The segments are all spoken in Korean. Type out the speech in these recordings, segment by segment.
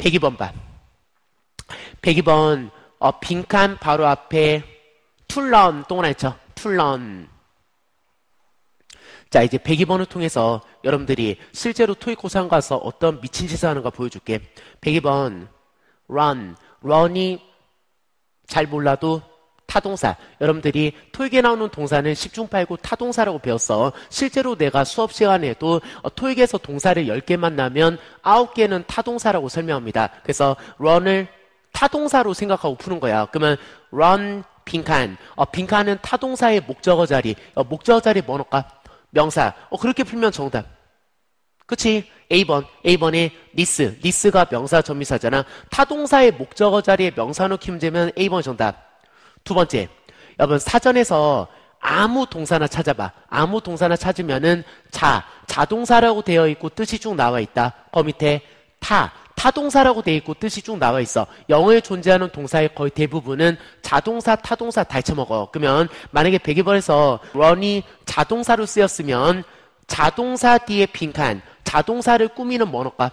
102번 봐. 102번 어, 빈칸 바로 앞에 툴런 동그라 있죠. 툴런. 자 이제 102번을 통해서 여러분들이 실제로 토익 고상 가서 어떤 미친 짓을 하는가 보여줄게. 102번 run. run이 잘 몰라도 타동사. 여러분들이 토익에 나오는 동사는 10중 8구 타동사라고 배웠어. 실제로 내가 수업 시간에도 어, 토익에서 동사를 10개 만나면 9개는 타동사라고 설명합니다. 그래서 run을 타동사로 생각하고 푸는 거야. 그러면 run 빈칸. 어, 빈칸은 타동사의 목적어 자리. 어, 목적어 자리 뭐 넣을까? 명사. 어, 그렇게 풀면 정답. 그치? A번. A번에 ness. ness가 명사 접미사잖아. 타동사의 목적어 자리에 명사 넣기 문제면 A번 정답. 두 번째, 여러분 사전에서 아무 동사나 찾아봐. 아무 동사나 찾으면은 자, 자동사라고 되어 있고 뜻이 쭉 나와 있다. 그 밑에 타, 타동사라고 되어 있고 뜻이 쭉 나와 있어. 영어에 존재하는 동사의 거의 대부분은 자동사, 타동사 다 쳐먹어. 그러면 만약에 102번에서 run이 자동사로 쓰였으면 자동사 뒤에 빈칸, 자동사를 꾸미는 뭐 넣을까?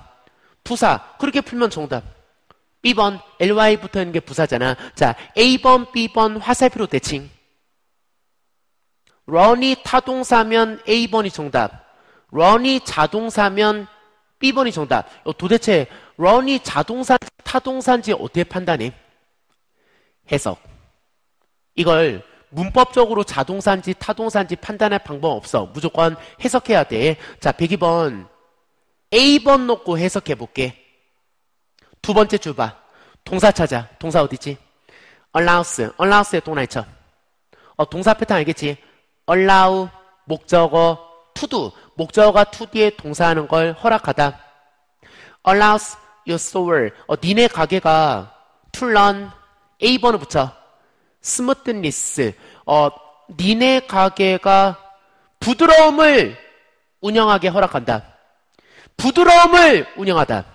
부사. 그렇게 풀면 정답. B번 ly 붙어 있는 게 부사잖아. 자, A번, B번 화살표로 대칭. run이 타동사면 A번이 정답. run이 자동사면 B번이 정답. 어, 도대체 run이 자동사, 타동사인지 어떻게 판단해? 해석. 이걸 문법적으로 자동사인지 타동사인지 판단할 방법 없어. 무조건 해석해야 돼. 자, 102번 A번 놓고 해석해 볼게. 두 번째 줄 봐. 동사 찾아. 동사 어디지? allows. allows의 동사 있죠? 어, 동사 패턴 알겠지? allow, 목적어, to do. 목적어가 to do에 동사하는 걸 허락하다. allows your store. 어, 니네 가게가 to learn. A번을 붙여. smoothness. 어, 니네 가게가 부드러움을 운영하게 허락한다. 부드러움을 운영하다.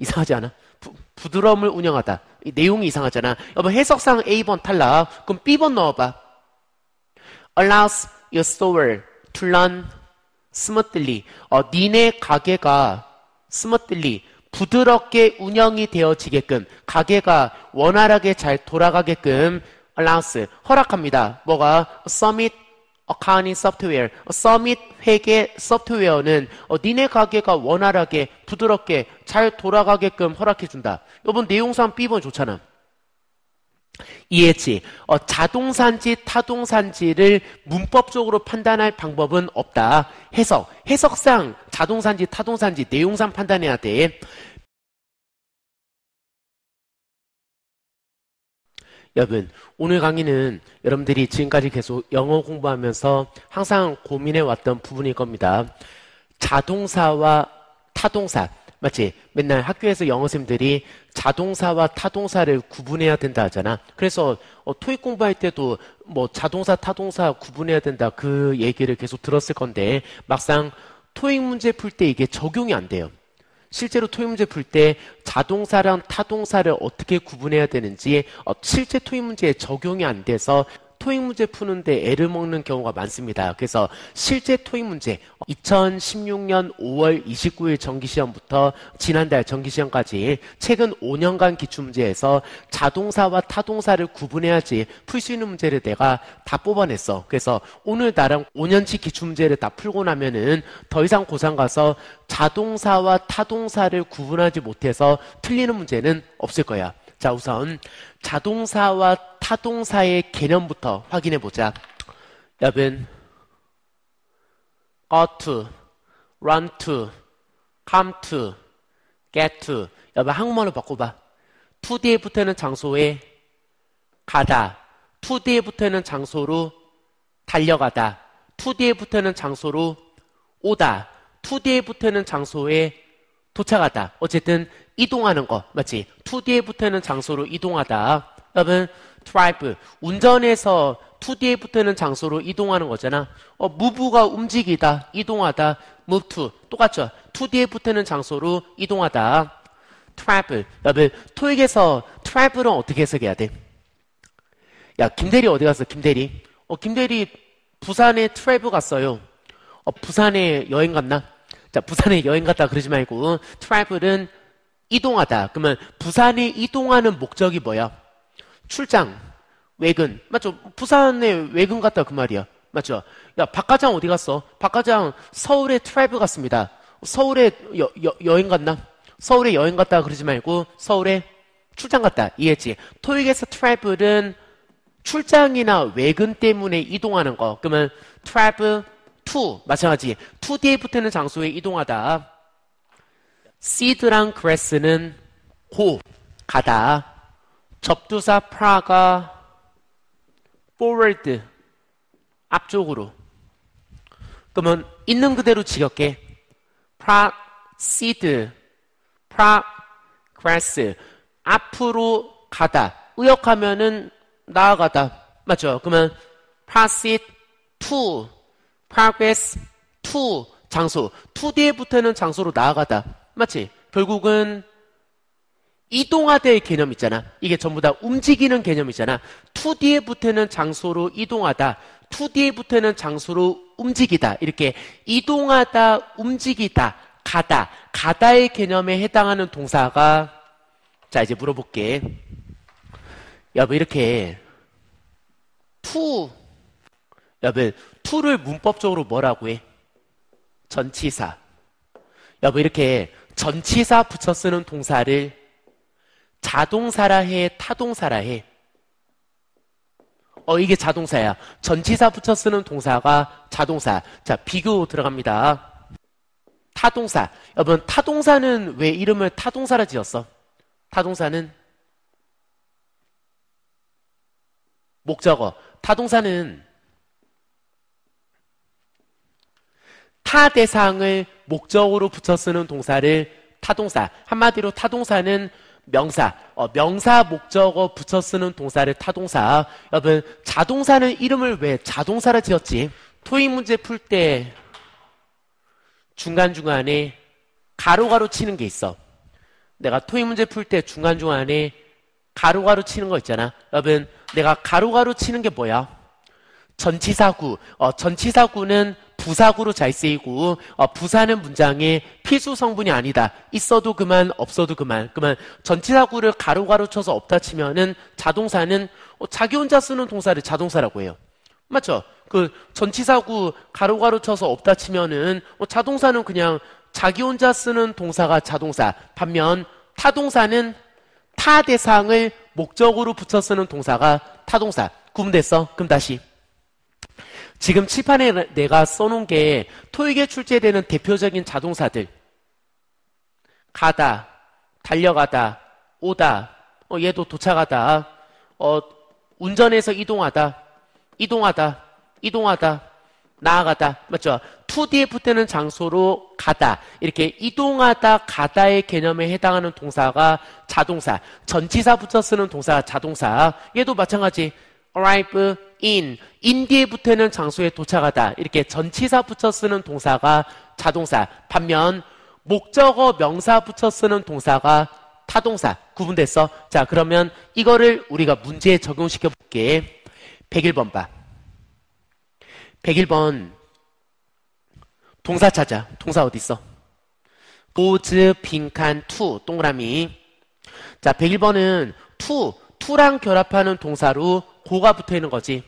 이상하지 않아? 부, 드러움을 운영하다. 이 내용이 이상하잖아. 여보 해석상 A번 탈락. 그럼 B번 넣어봐. allows your store to run smoothly. 어, 니네 가게가 smoothly 부드럽게 운영이 되어지게끔 가게가 원활하게 잘 돌아가게끔 allows 허락합니다. 뭐가 submit accounting software, 서밋 회계 소프트웨어는 어, 니네 가게가 원활하게 부드럽게 잘 돌아가게끔 허락해준다. 여러분 내용상 B번 좋잖아. 이해했지? 어, 자동사인지 타동사인지를 문법적으로 판단할 방법은 없다. 해석. 해석상 자동사인지 타동사인지 내용상 판단해야 돼. 여러분, 오늘 강의는 여러분들이 지금까지 계속 영어 공부하면서 항상 고민해 왔던 부분일 겁니다. 자동사와 타동사. 맞지? 맨날 학교에서 영어 쌤들이 자동사와 타동사를 구분해야 된다 하잖아. 그래서 어, 토익 공부할 때도 뭐 자동사, 타동사 구분해야 된다 그 얘기를 계속 들었을 건데 막상 토익 문제 풀 때 이게 적용이 안 돼요. 실제로 토익 문제 풀 때 자동사랑 타동사를 어떻게 구분해야 되는지 어, 실제 토익 문제에 적용이 안 돼서 토익 문제 푸는데 애를 먹는 경우가 많습니다. 그래서 실제 토익 문제 2016년 5월 29일 정기시험부터 지난달 정기시험까지 최근 5년간 기출문제에서 자동사와 타동사를 구분해야지 풀 수 있는 문제를 내가 다 뽑아냈어. 그래서 오늘 나랑 5년치 기출문제를 다 풀고 나면은 더 이상 고사장 가서 자동사와 타동사를 구분하지 못해서 틀리는 문제는 없을 거야. 자, 우선 자동사와 타동사의 개념부터 확인해 보자. 여러분, go to, run to, come to, get to. 여러분, 한국말로 바꿔봐. to 뒤에 붙어있는 장소에 가다. to 뒤에 붙어있는 장소로 달려가다. to 뒤에 붙어있는 장소로 오다. to 뒤에 붙어있는 장소에 도착하다. 어쨌든 이동하는 거 맞지? 2D에 붙어있는 장소로 이동하다. 여러분 drive 운전해서 2D에 붙어있는 장소로 이동하는 거잖아. 어, move가 움직이다, 이동하다, move to 똑같죠? 2D에 붙어있는 장소로 이동하다. travel 여러분 토익에서 travel은 어떻게 해석해야 돼? 야 김대리 어디 갔어? 김대리? 어 김대리 부산에 트래블 갔어요. 어 부산에 여행 갔나? 자 부산에 여행 갔다 그러지 말고 트래블은 이동하다. 그러면 부산에 이동하는 목적이 뭐야? 출장, 외근. 맞죠? 부산에 외근 갔다 그 말이야. 맞죠? 야, 박과장 어디 갔어? 박과장 서울에 트래블 갔습니다. 서울에 여, 여, 여행 갔나? 서울에 여행 갔다 그러지 말고 서울에 출장 갔다. 이해했지? 토익에서 트래블은 출장이나 외근 때문에 이동하는 거. 그러면 travel to 마찬가지. to 뒤에 붙는 장소에 이동하다. seed랑 grass는 고 가다. 접두사 프라가 forward 앞쪽으로. 그러면 있는 그대로 지겹게 proceed, progress 앞으로 가다. 의역하면은 나아가다. 맞죠? 그러면 proceed to, progress to 장소. to 뒤에 붙는 장소로 나아가다. 맞지? 결국은 이동하다의 개념 있잖아. 이게 전부 다 움직이는 개념이잖아. 2D에 붙는 장소로 이동하다. 2D에 붙는 장소로 움직이다. 이렇게 이동하다, 움직이다, 가다. 가다의 개념에 해당하는 동사가 자, 이제 물어볼게. 여보, 이렇게 to 여러분, to를 문법적으로 뭐라고 해? 전치사. 여러분, 이렇게 전치사 붙여 쓰는 동사를 자동사라 해, 타동사라 해. 어, 이게 자동사야. 전치사 붙여 쓰는 동사가 자동사. 자, 비교 들어갑니다. 타동사. 여러분, 타동사는 왜 이름을 타동사라 지었어? 타동사는 목적어. 타동사는 타 대상을 목적으로 붙여 쓰는 동사를 타동사. 한마디로 타동사는 명사, 어, 명사 목적어 붙여 쓰는 동사를 타동사. 여러분, 자동사는 이름을 왜 자동사라 지었지? 토익 문제 풀 때 중간중간에 가로가로 치는 게 있어. 내가 토익 문제 풀 때 중간중간에 가로가로 치는 거 있잖아. 여러분, 내가 가로가로 치는 게 뭐야? 전치사구. 어, 전치사구는 부사구로 잘 쓰이고 어, 부사는 문장에 필수 성분이 아니다. 있어도 그만 없어도 그만. 그만 전치사구를 가로가로 쳐서 없다 치면은 자동사는 어, 자기 혼자 쓰는 동사를 자동사라고 해요. 맞죠? 그 전치사구 가로가로 쳐서 없다 치면은 어, 자동사는 그냥 자기 혼자 쓰는 동사가 자동사. 반면 타동사는 타 대상을 목적으로 붙여 쓰는 동사가 타동사. 구분됐어? 그럼 다시. 지금 칠판에 내가 써놓은 게 토익에 출제되는 대표적인 자동사들. 가다, 달려가다, 오다, 어, 얘도 도착하다, 어, 운전해서 이동하다, 이동하다, 이동하다, 나아가다. 맞죠? 2D에 붙는 장소로 가다. 이렇게 이동하다, 가다의 개념에 해당하는 동사가 자동사. 전치사 붙여 쓰는 동사가 자동사. 얘도 마찬가지. Arrive in, in 뒤에 붙는 장소에 도착하다. 이렇게 전치사 붙여 쓰는 동사가 자동사. 반면 목적어 명사 붙여 쓰는 동사가 타동사. 구분됐어? 자, 그러면 이거를 우리가 문제에 적용시켜 볼게. 101번 봐. 101번 동사 찾아. 동사 어디 있어? goes 빈칸 to 동그라미. 자, 101번은 to, to랑 결합하는 동사로 go가 붙어 있는 거지.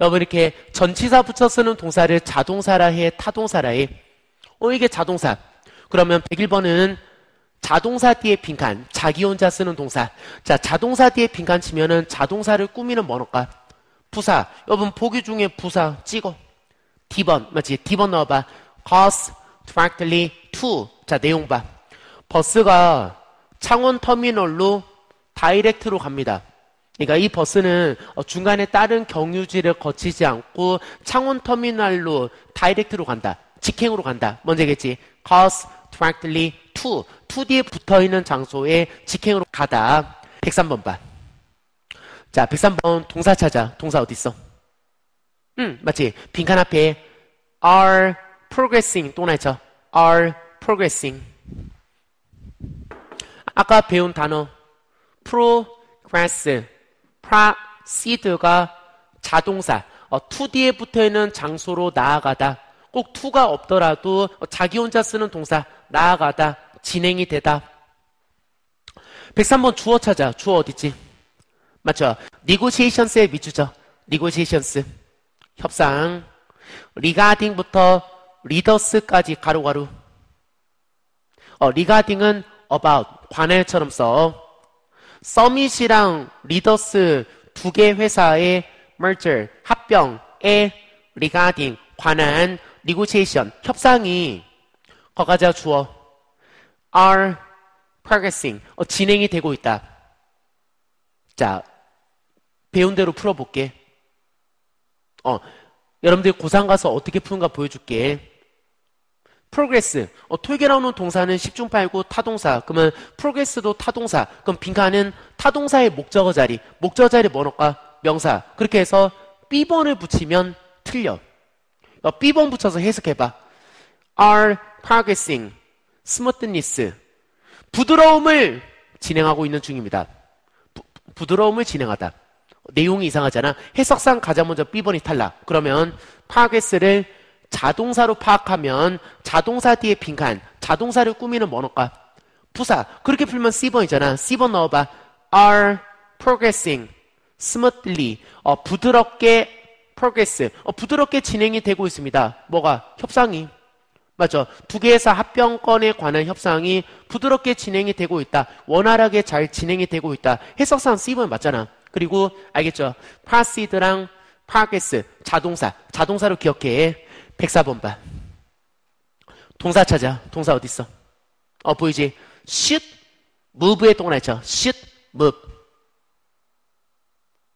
여러분 이렇게 전치사 붙여 쓰는 동사를 자동사라 해, 타동사라 해. 어, 이게 자동사. 그러면 101번은 자동사 뒤에 빈칸, 자기 혼자 쓰는 동사. 자, 자동사 뒤에 빈칸 치면은 자동사를 꾸미는 뭐일까? 부사. 여러분 보기 중에 부사 찍어. D번, 맞지? D번 넣어봐. goes directly to. 자, 내용 봐. 버스가 창원 터미널로 direct로 갑니다. 그러니까 이 버스는 어, 중간에 다른 경유지를 거치지 않고 창원 터미널로 direct로 간다. 직행으로 간다. 뭔지 알겠지? cause directly to. to 뒤에 붙어 있는 장소에 직행으로 가다. 103번 봐. 자, 103번 동사 찾아. 동사 어디 있어? 응, 맞지? 빈칸 앞에 are progressing 또 나있죠? are progressing. 아까 배운 단어 progress proceed가 자동사, 어, 2D에 붙어 있는 장소로 나아가다. 꼭 2가 없더라도 자기 혼자 쓰는 동사, 나아가다, 진행이 되다. 103번 주어 찾아. 주어 어딨지? 맞죠? negotiations의 밑주죠. negotiations. 협상. regarding부터 leaders까지 가로가로. 어, regarding은 about, 관할처럼 써. 서밋이랑 리더스 두 개 회사의 merger, 합병에 regarding, 관한, negotiation, 협상이 거가자 주어 are progressing, 어, 진행이 되고 있다. 자, 배운 대로 풀어볼게. 어, 여러분들 고3 가서 어떻게 푸는가 보여줄게. Progress. 어, 토익에 나오는 동사는 10중 8구 타동사. 그러면 progress도 타동사. 그럼 빈칸은 타동사의 목적어 자리. 목적어 자리 뭐 넣을까? 명사. 그렇게 해서 B번을 붙이면 틀려. 어, B번 붙여서 해석해봐. are progressing. smoothness. 부드러움을 진행하고 있는 중입니다. 부, 부드러움을 진행하다. 내용이 이상하잖아. 해석상 가장 먼저 B번이 탈락. 그러면 progress를 자동사로 파악하면 자동사 뒤에 빈칸, 자동사를 꾸미는 뭐 넣을까? 부사. 그렇게 풀면 C번이잖아. C번 넣어봐. are progressing smoothly. 어, 부드럽게 progress. 어, 부드럽게 진행이 되고 있습니다. 뭐가? 협상이. 맞죠? 두 개에서 합병권에 관한 협상이 부드럽게 진행이 되고 있다. 원활하게 잘 진행이 되고 있다. 해석상 C번 맞잖아. 그리고 알겠죠? proceed랑 progress, 자동사. 자동사로 기억해. 104번 봐. 동사 찾아. 동사 어디 있어? 어 보이지? shoot, move의 동사 있죠. shoot, move.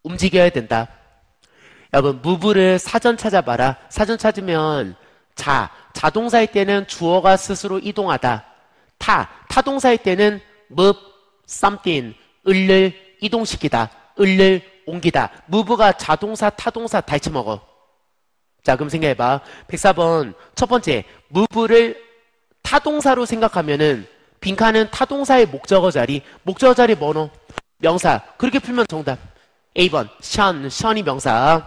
움직여야 된다. 여러분 move를 사전 찾아봐라. 사전 찾으면 자, 자동사일 때는 주어가 스스로 이동하다. 타, 타동사일 때는 move something, 을을 이동시키다. 을을 옮기다. move가 자동사, 타동사 다 잊혀먹어. 자, 그럼 생각해봐. 104번 첫 번째 move를 타동사로 생각하면은 빈칸은 타동사의 목적어 자리, 목적어 자리 뭐노? 명사. 그렇게 풀면 정답. A번 션, 션이 명사.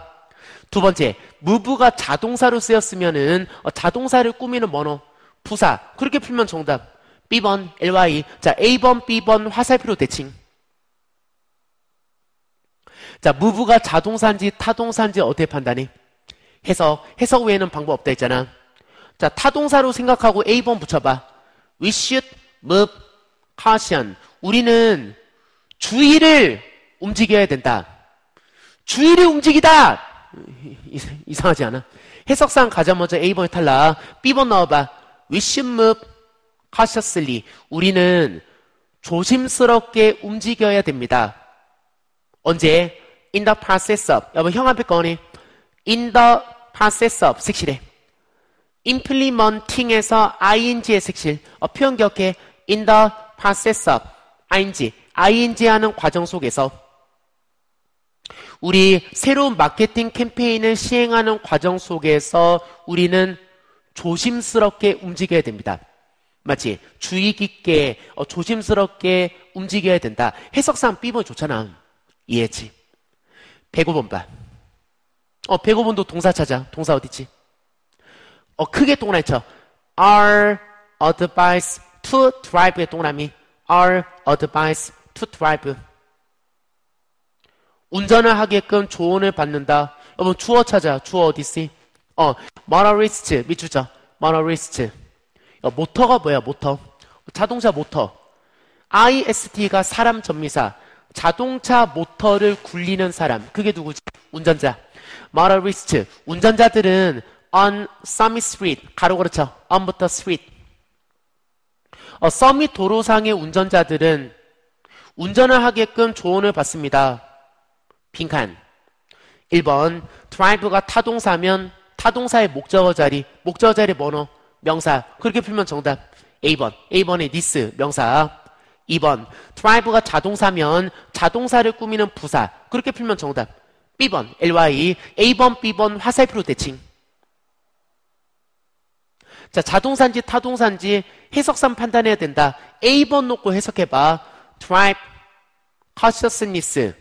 두 번째 move가 자동사로 쓰였으면은 어, 자동사를 꾸미는 뭐노? 부사. 그렇게 풀면 정답. B번 ly. 자, A번, B번 화살표로 대칭. 자, move가 자동사인지 타동사인지 어떻게 판단해? 해석, 해석 외에는 방법 없다 했잖아. 자, 타동사로 생각하고 A번 붙여봐. We should move caution. 우리는 주의를 움직여야 된다. 주의를 움직이다! 이상하지 않아? 해석상 가장 먼저 A번에 탈락. B번 넣어봐. We should move cautiously. 우리는 조심스럽게 움직여야 됩니다. 언제? In the process of. 여러분, 형 앞에 거니? In the process of 색칠해. implementing에서 ing의 색칠. 어, 표현 기억해. in the process of ing. ing 하는 과정 속에서 우리 새로운 마케팅 캠페인을 시행하는 과정 속에서 우리는 조심스럽게 움직여야 됩니다. 맞지? 주의 깊게 어, 조심스럽게 움직여야 된다. 해석상 B번 좋잖아. 이해했지? 105번 봐. 어, 105번도 동사 찾아. 동사 어디지? 어, 크게 동그라미 쳐. are advised to drive의 동그라미. are advised to drive. 운전을 하게끔 조언을 받는다. 여러분, 주어 찾아. 주어 어디 있지? 어, motorist. 밑주죠. motorist. 어, 모터가 뭐야, 모터? 자동차 모터. IST가 사람 전미사. 자동차 모터를 굴리는 사람. 그게 누구지? 운전자. motorist. 운전자들은 on summit street. 가로 그렇죠. on부터 street. 어, 서밋 도로상의 운전자들은 운전을 하게끔 조언을 받습니다. 빈칸. 1번 drive가 타동사면 타동사의 목적어 자리, 목적어 자리 번호, 명사. 그렇게 풀면 정답. A번. A번의 this, 명사. 2번 drive가 자동사면 자동사를 꾸미는 부사. 그렇게 풀면 정답. B번, ly. A번, B번 화살표로 대칭. 자, 자동사인지 타동사인지 해석상 판단해야 된다. A번 놓고 해석해봐. drive, cautiousness.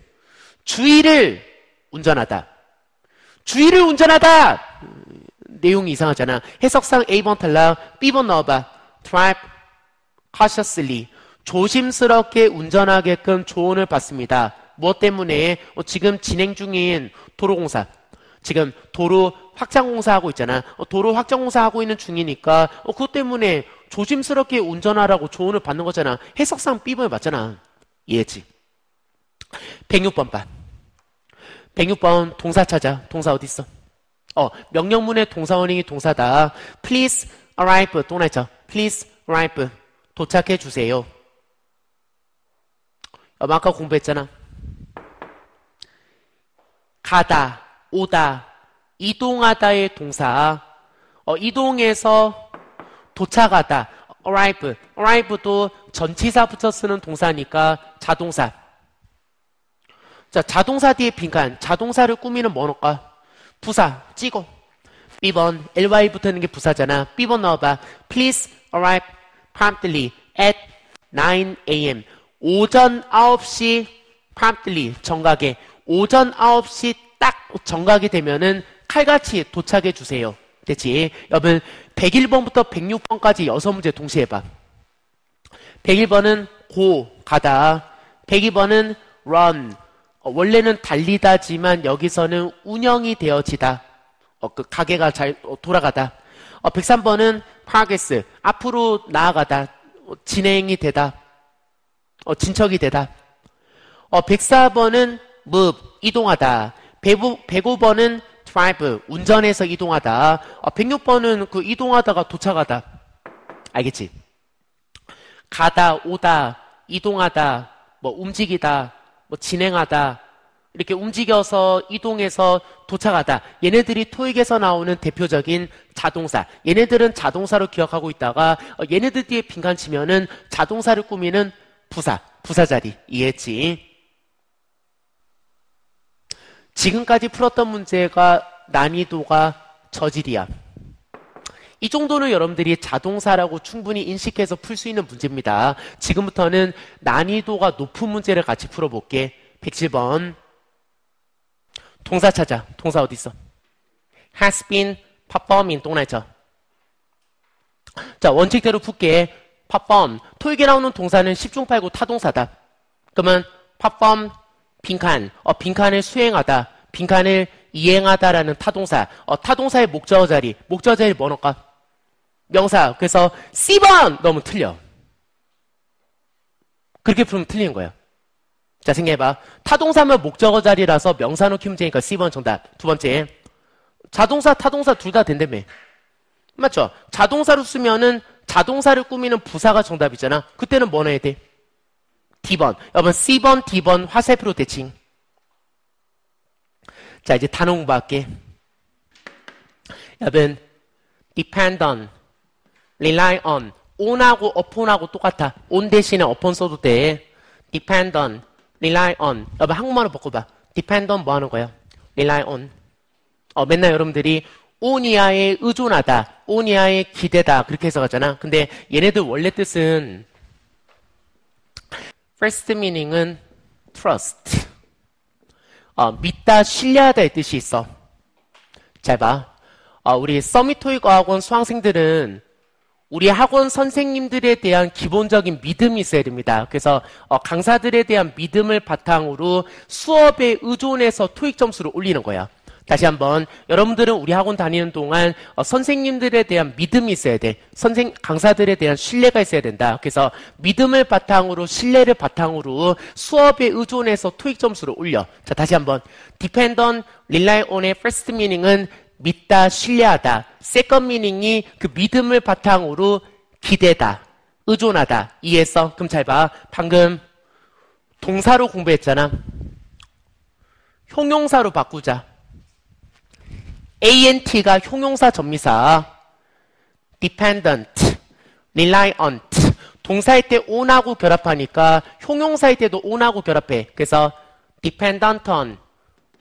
주의를 운전하다. 주의를 운전하다! 내용이 이상하잖아. 해석상 A번 탈락, B번 넣어봐. drive, cautiously. 조심스럽게 운전하게끔 조언을 받습니다. 무엇 때문에? 어, 지금 진행 중인 도로공사. 지금 도로 확장공사 하고 있잖아. 어, 도로 확장공사 하고 있는 중이니까 어, 그것 때문에 조심스럽게 운전하라고 조언을 받는 거잖아. 해석상 삐번을 맞잖아. 이해지? 106번 봐. 106번 동사 찾아. 동사 어디 있어? 어, 명령문의 동사원이 동사다. Please arrive. 또 나있죠. Please arrive. 도착해 주세요. 어, 아까 공부했잖아. 가다, 오다, 이동하다의 동사. 어, 이동해서 도착하다. arrive. arrive도 전치사 붙여 쓰는 동사니까 자동사. 자, 자동사 뒤에 빈칸. 자동사를 꾸미는 뭐 넣을까? 부사. 찍어. B번. ly 붙는 게 부사잖아. B번 넣어봐. Please arrive promptly at 9 a.m. 오전 9시 promptly 정각에 오전 9시 딱 정각이 되면은 칼같이 도착해 주세요. 됐지? 여러분 101번부터 106번까지 여섯 문제 동시에 봐. 101번은 고 가다. 102번은 run. 어, 원래는 달리다지만 여기서는 운영이 되어지다. 어, 그 가게가 잘 어, 돌아가다. 103번은 progress. 앞으로 나아가다. 어, 진행이 되다. 어, 진척이 되다. 104번은 move. 이동하다. 105번은 drive 운전해서 이동하다. 아, 106번은 그 이동하다가 도착하다. 알겠지? 가다, 오다, 이동하다, 뭐 움직이다, 뭐 진행하다. 이렇게 움직여서 이동해서 도착하다. 얘네들이 토익에서 나오는 대표적인 자동사. 얘네들은 자동사로 기억하고 있다가 어, 얘네들 뒤에 빈칸 치면은 자동사를 꾸미는 부사, 부사 자리. 이해했지? 지금까지 풀었던 문제가 난이도가 저질이야. 이 정도는 여러분들이 자동사라고 충분히 인식해서 풀 수 있는 문제입니다. 지금부터는 난이도가 높은 문제를 같이 풀어볼게. 107번. 동사 찾아. 동사 어디 있어? has been performing 동나죠. 자, 원칙대로 풀게. Perform. 토익에 나오는 동사는 10중 8구 타동사다. 그러면 perform 빈칸, 어, 빈칸을 수행하다, 빈칸을 이행하다라는 타동사, 어, 타동사의 목적어 자리, 목적어 자리 뭐 넣을까? 명사. 그래서 C번 너무 틀려. 그렇게 풀면 틀린 거예요. 자, 생각해봐. 타동사면 목적어 자리라서 명사 놓기 문제니까 C번 정답. 두 번째. 자동사, 타동사 둘 다 된다며. 맞죠? 자동사로 쓰면은 자동사를 꾸미는 부사가 정답이잖아. 그때는 뭐 넣어야 돼? D번. 여러분 C번, D번 화살표로 대칭. 자 이제 단어 공부할게. 여러분 depend on, rely on, on하고 upon하고 똑같아. on 대신에 upon 써도 돼. depend on, rely on. 여러분 한국말로 바꿔봐. depend on 뭐 하는 거야? rely on. 어, 맨날 여러분들이 오니아에 의존하다, 오니아에 기대다 그렇게 해석하잖아. 근데 얘네들 원래 뜻은 first meaning은 trust. 어, 믿다, 신뢰하다의 뜻이 있어. 잘 봐. 어, 우리 서미토익 어학원 수강생들은 우리 학원 선생님들에 대한 기본적인 믿음이 있어야 됩니다. 그래서 어, 강사들에 대한 믿음을 바탕으로 수업에 의존해서 토익 점수를 올리는 거야. 다시 한번 여러분들은 우리 학원 다니는 동안 어, 선생님들에 대한 믿음이 있어야 돼. 선생 강사들에 대한 신뢰가 있어야 된다. 그래서 믿음을 바탕으로 신뢰를 바탕으로 수업에 의존해서 토익 점수를 올려. 자 다시 한번 depend on, rely on의 first meaning은 믿다, 신뢰하다. second meaning이 그 믿음을 바탕으로 기대다, 의존하다. 이해했어? 그럼 잘 봐. 방금 동사로 공부했잖아. 형용사로 바꾸자. ANT가 형용사 전미사 dependent, reliant 동사일 때 on하고 결합하니까 형용사일 때도 on하고 결합해. 그래서 dependent on,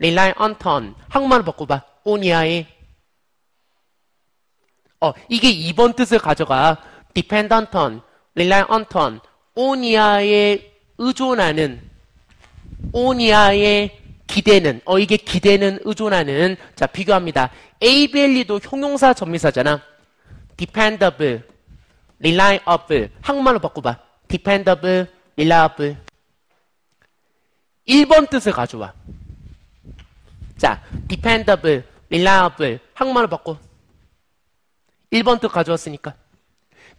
reliant on 한국말로 바꿔봐. on이야의 어, 이게 2번 뜻을 가져가. dependent on, reliant on on이야에 의존하는 on이야의 기대는 어 이게 기대는 의존하는 자 비교합니다. abel리도 형용사 전미사잖아. dependable, reliable 한국말로 바꿔봐. dependable, reliable. 1번 뜻을 가져와. 자, dependable, reliable. 한국말로 바꿔. 1번 뜻 가져왔으니까.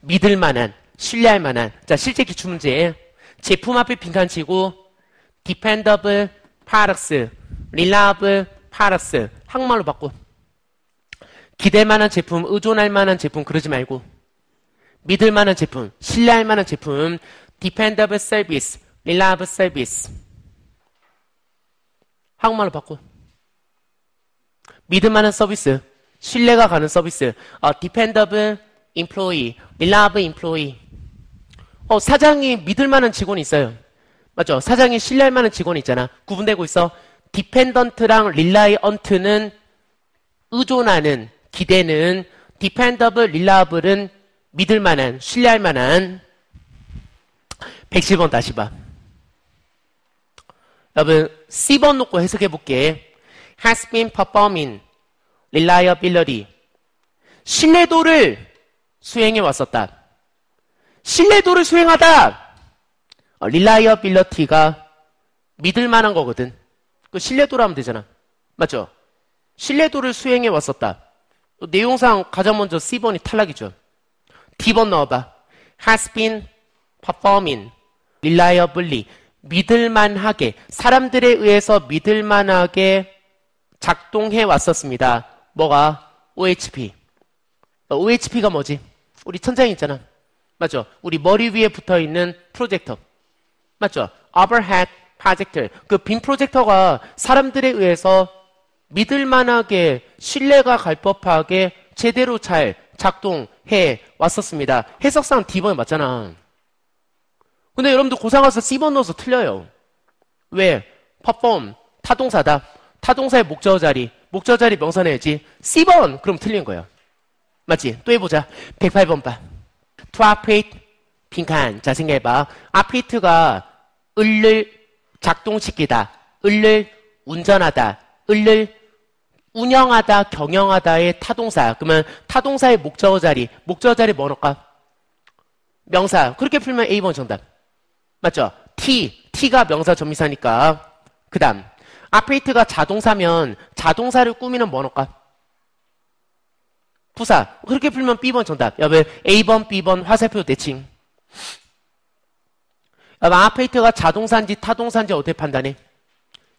믿을 만한, 신뢰할 만한. 자, 실제 기출문제. 제품 앞에 빈칸 치고 dependable products, reliable products. 한국말로 바꿔. 기댈 만한 제품, 의존할 만한 제품 그러지 말고 믿을 만한 제품, 신뢰할 만한 제품, dependable service, reliable service. 한국말로 바꿔. 믿을 만한 서비스, 신뢰가 가는 서비스, 어, dependable employee. 어, 사장이 믿을 만한 직원이 있어요. 맞죠? 사장이 신뢰할 만한 직원이 있잖아. 구분되고 있어. dependent랑 reliant는 의존하는, 기대는, dependable, reliable은 믿을 만한, 신뢰할 만한 110번 다시 봐. 여러분, C번 놓고 해석해 볼게. has been performing reliability. 신뢰도를 수행해 왔었다. 신뢰도를 수행하다. 어, reliability가 믿을 만한 거거든. 그 신뢰도로 하면 되잖아. 맞죠? 신뢰도를 수행해 왔었다. 내용상 가장 먼저 C번이 탈락이죠. D번 넣어봐. has been performing reliably 믿을만하게 사람들에 의해서 믿을만하게 작동해 왔었습니다. 뭐가 OHP. OHP가 뭐지? 우리 천장 있잖아. 맞죠? 우리 머리 위에 붙어 있는 프로젝터. 맞죠? overhead 프로젝터. 그빔 프로젝터가 사람들에 의해서 믿을만하게 신뢰가 갈 법하게 제대로 잘 작동해 왔었습니다. 해석상 D번 맞잖아. 근데 여러분들 고3 가서 C번 넣어서 틀려요. 왜? perform, 타동사다. 타동사의 목적 자리, 목적 자리 명사 내야지. C번! 그럼 틀린 거예요. 맞지? 또 해보자. 108번 봐. to operate, 빈칸. 자, 생각해봐. operate,가 을을 작동시키다, 을을 운전하다, 을을 운영하다, 경영하다의 타동사. 그러면 타동사의 목적어 자리, 목적어 자리 뭐 넣을까? 명사. 그렇게 풀면 A번 정답. 맞죠? T, T가 명사 전미사니까. 그 다음. 아페이트가 자동사면 자동사를 꾸미는 뭐 넣을까? 부사. 그렇게 풀면 B번 정답. 여러분, A번, B번 화살표 대칭. 아페이트가 자동사인지 타동사인지 어떻게 판단해?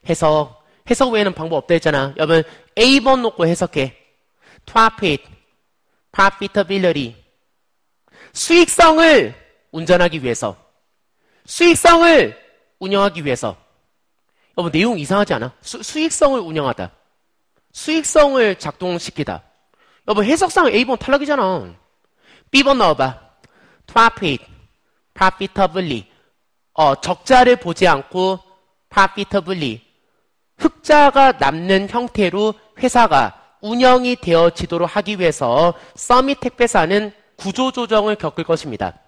해석. 해석 외에는 방법 없다 했잖아. 여러분, A번 놓고 해석해. profit, profitability. 수익성을 운전하기 위해서. 수익성을 운영하기 위해서. 여러분, 내용 이상하지 않아? 수, 수익성을 운영하다. 수익성을 작동시키다. 여러분, 해석상 A번 탈락이잖아. B번 넣어봐. profit, profitably. 어, 적자를 보지 않고 profitably. 흑자가 남는 형태로 회사가 운영이 되어지도록 하기 위해서 서밋 택배사는 구조조정을 겪을 것입니다.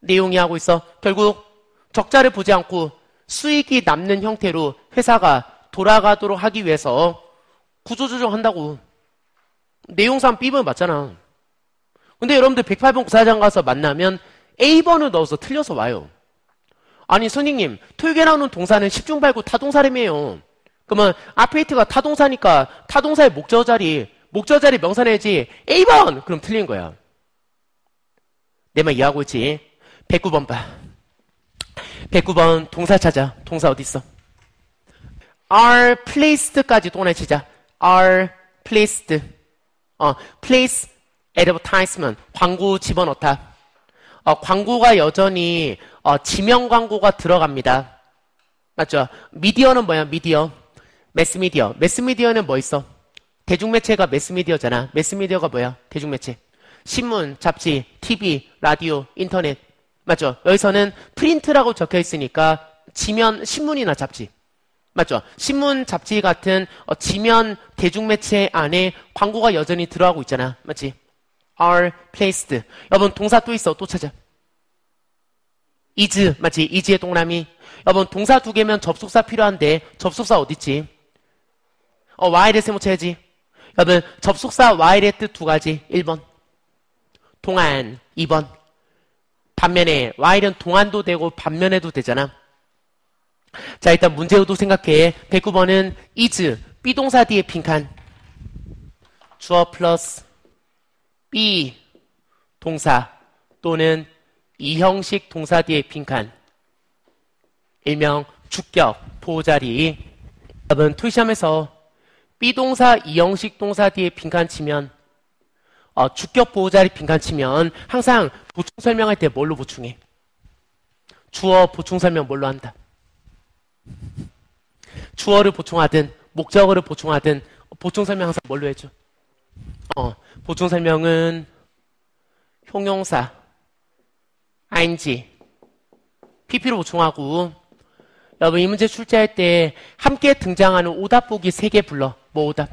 내용이 하고 있어. 결국 적자를 보지 않고 수익이 남는 형태로 회사가 돌아가도록 하기 위해서 구조조정 한다고. 내용상 B번 맞잖아. 근데 여러분들 108번 구사장 가서 만나면 A번을 넣어서 틀려서 와요. 아니 선생님 나오는 동사는 10중 발고 타동사림이에요. 그러면 아페이트가 타동사니까 타동사의 목적 자리 목적 자리 명사 내지 A번 그럼 틀린 거야. 내 말 이해하고 있지? 109번 봐. 109번 동사 찾아. 동사 어디 있어? are placed까지 또 하나 치자. are placed. 어, place advertisement. 광고 집어넣다. 어, 광고가 여전히 어, 지명 광고가 들어갑니다. 맞죠? 미디어는 뭐야? 미디어. 매스미디어. 매스미디어는 뭐 있어? 대중매체가 매스미디어잖아. 매스미디어가 뭐야? 대중매체. 신문, 잡지, TV, 라디오, 인터넷. 맞죠? 여기서는 프린트라고 적혀 있으니까 지면 신문이나 잡지. 맞죠? 신문, 잡지 같은 어, 지면 대중매체 안에 광고가 여전히 들어가고 있잖아. 맞지? Are placed. 여러분 동사 또 있어. 또 찾아. is 맞지? is의 동남이. 여러분 동사 두 개면 접속사 필요한데 접속사 어딨지? 어 while에 세모 쳐야지. 여러분 접속사 while의 뜻 두 가지. 1번. 동안 2번. 반면에 while은 동안도 되고 반면에도 되잖아. 자, 일단 문제도 생각해. 109번은 is, 비동사 뒤에 빈칸. 주어 플러스 be 동사 또는 이 형식 동사 뒤에 빈칸. 일명 주격, 보호자리. 여러분, 토시험에서 비동사 이 형식 동사 뒤에 빈칸 치면 어, 주격 보호자리 빈칸 치면 항상 보충 설명할 때 뭘로 보충해? 주어 보충 설명 뭘로 한다? 주어를 보충하든 목적어를 보충하든 보충 설명 항상 뭘로 해줘? 어, 보충 설명은 형용사, ing, pp로 보충하고 여러분 이 문제 출제할 때 함께 등장하는 오답 보기 3개 불러. 뭐 오답?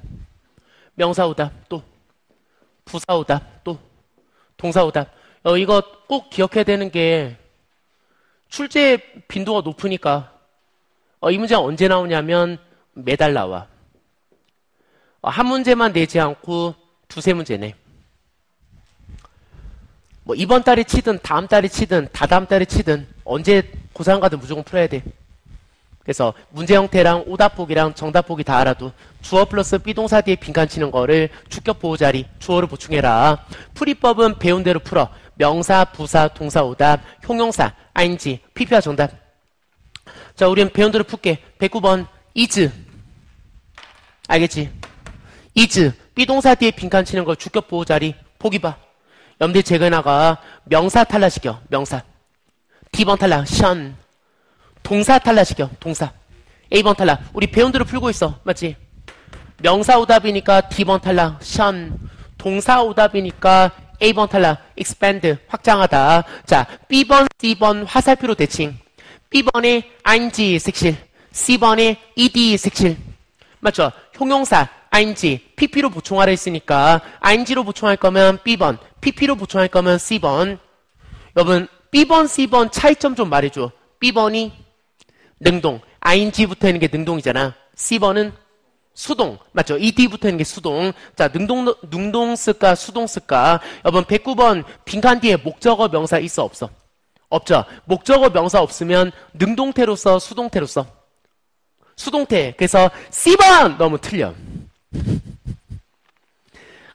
명사 오답 또 부사 오답 또 동사 오답. 어, 이거 꼭 기억해야 되는 게 출제 빈도가 높으니까 어, 이 문제가 언제 나오냐면 매달 나와. 어, 한 문제만 내지 않고 두세 문제 내. 뭐 이번 달에 치든 다음 달에 치든 다다음 달에 치든 언제 고3 가든 무조건 풀어야 돼. 그래서 문제 형태랑 오답 보기랑 정답 보기 다 알아도 주어 플러스 비동사 뒤에 빈칸 치는 거를 주격 보호 자리 주어를 보충해라. 풀이법은 배운 대로 풀어. 명사, 부사, 동사, 오답, 형용사, ing, pp와 정답. 자, 우리는 배운 대로 풀게. 109번 is. 알겠지? Is. 비동사 뒤에 빈칸 치는 거 주격 보어 자리 보기 봐. 염대 재근아가 명사 탈락시켜. 명사. D번 탈락. tion. 동사 탈락시켜. 동사. A번 탈락. 우리 배운 대로 풀고 있어. 맞지? 명사 오답이니까 D번 탈락. 션. 동사 오답이니까 A번 탈락. expand. 확장하다. 자, B번, C번 화살표로 대칭. B번에 ing 색칠. C번에 ed 색칠. 맞죠? 형용사 ing, pp로 보충하라 했으니까 ing로 보충할 거면 B번, pp로 보충할 거면 C번. 여러분, B번, C번 차이점 좀 말해줘. B번이 능동, ing 붙어 있는 게 능동이잖아. C번은 수동, 맞죠? ed 붙어 있는 게 수동. 자, 능동, 능동 쓸까, 수동 쓸까? 여러분, 109번 빈칸 뒤에 목적어 명사 있어, 없어? 없죠? 목적어 명사 없으면 능동태로 써, 수동태로 써? 수동태. 그래서 C번 너무 틀려.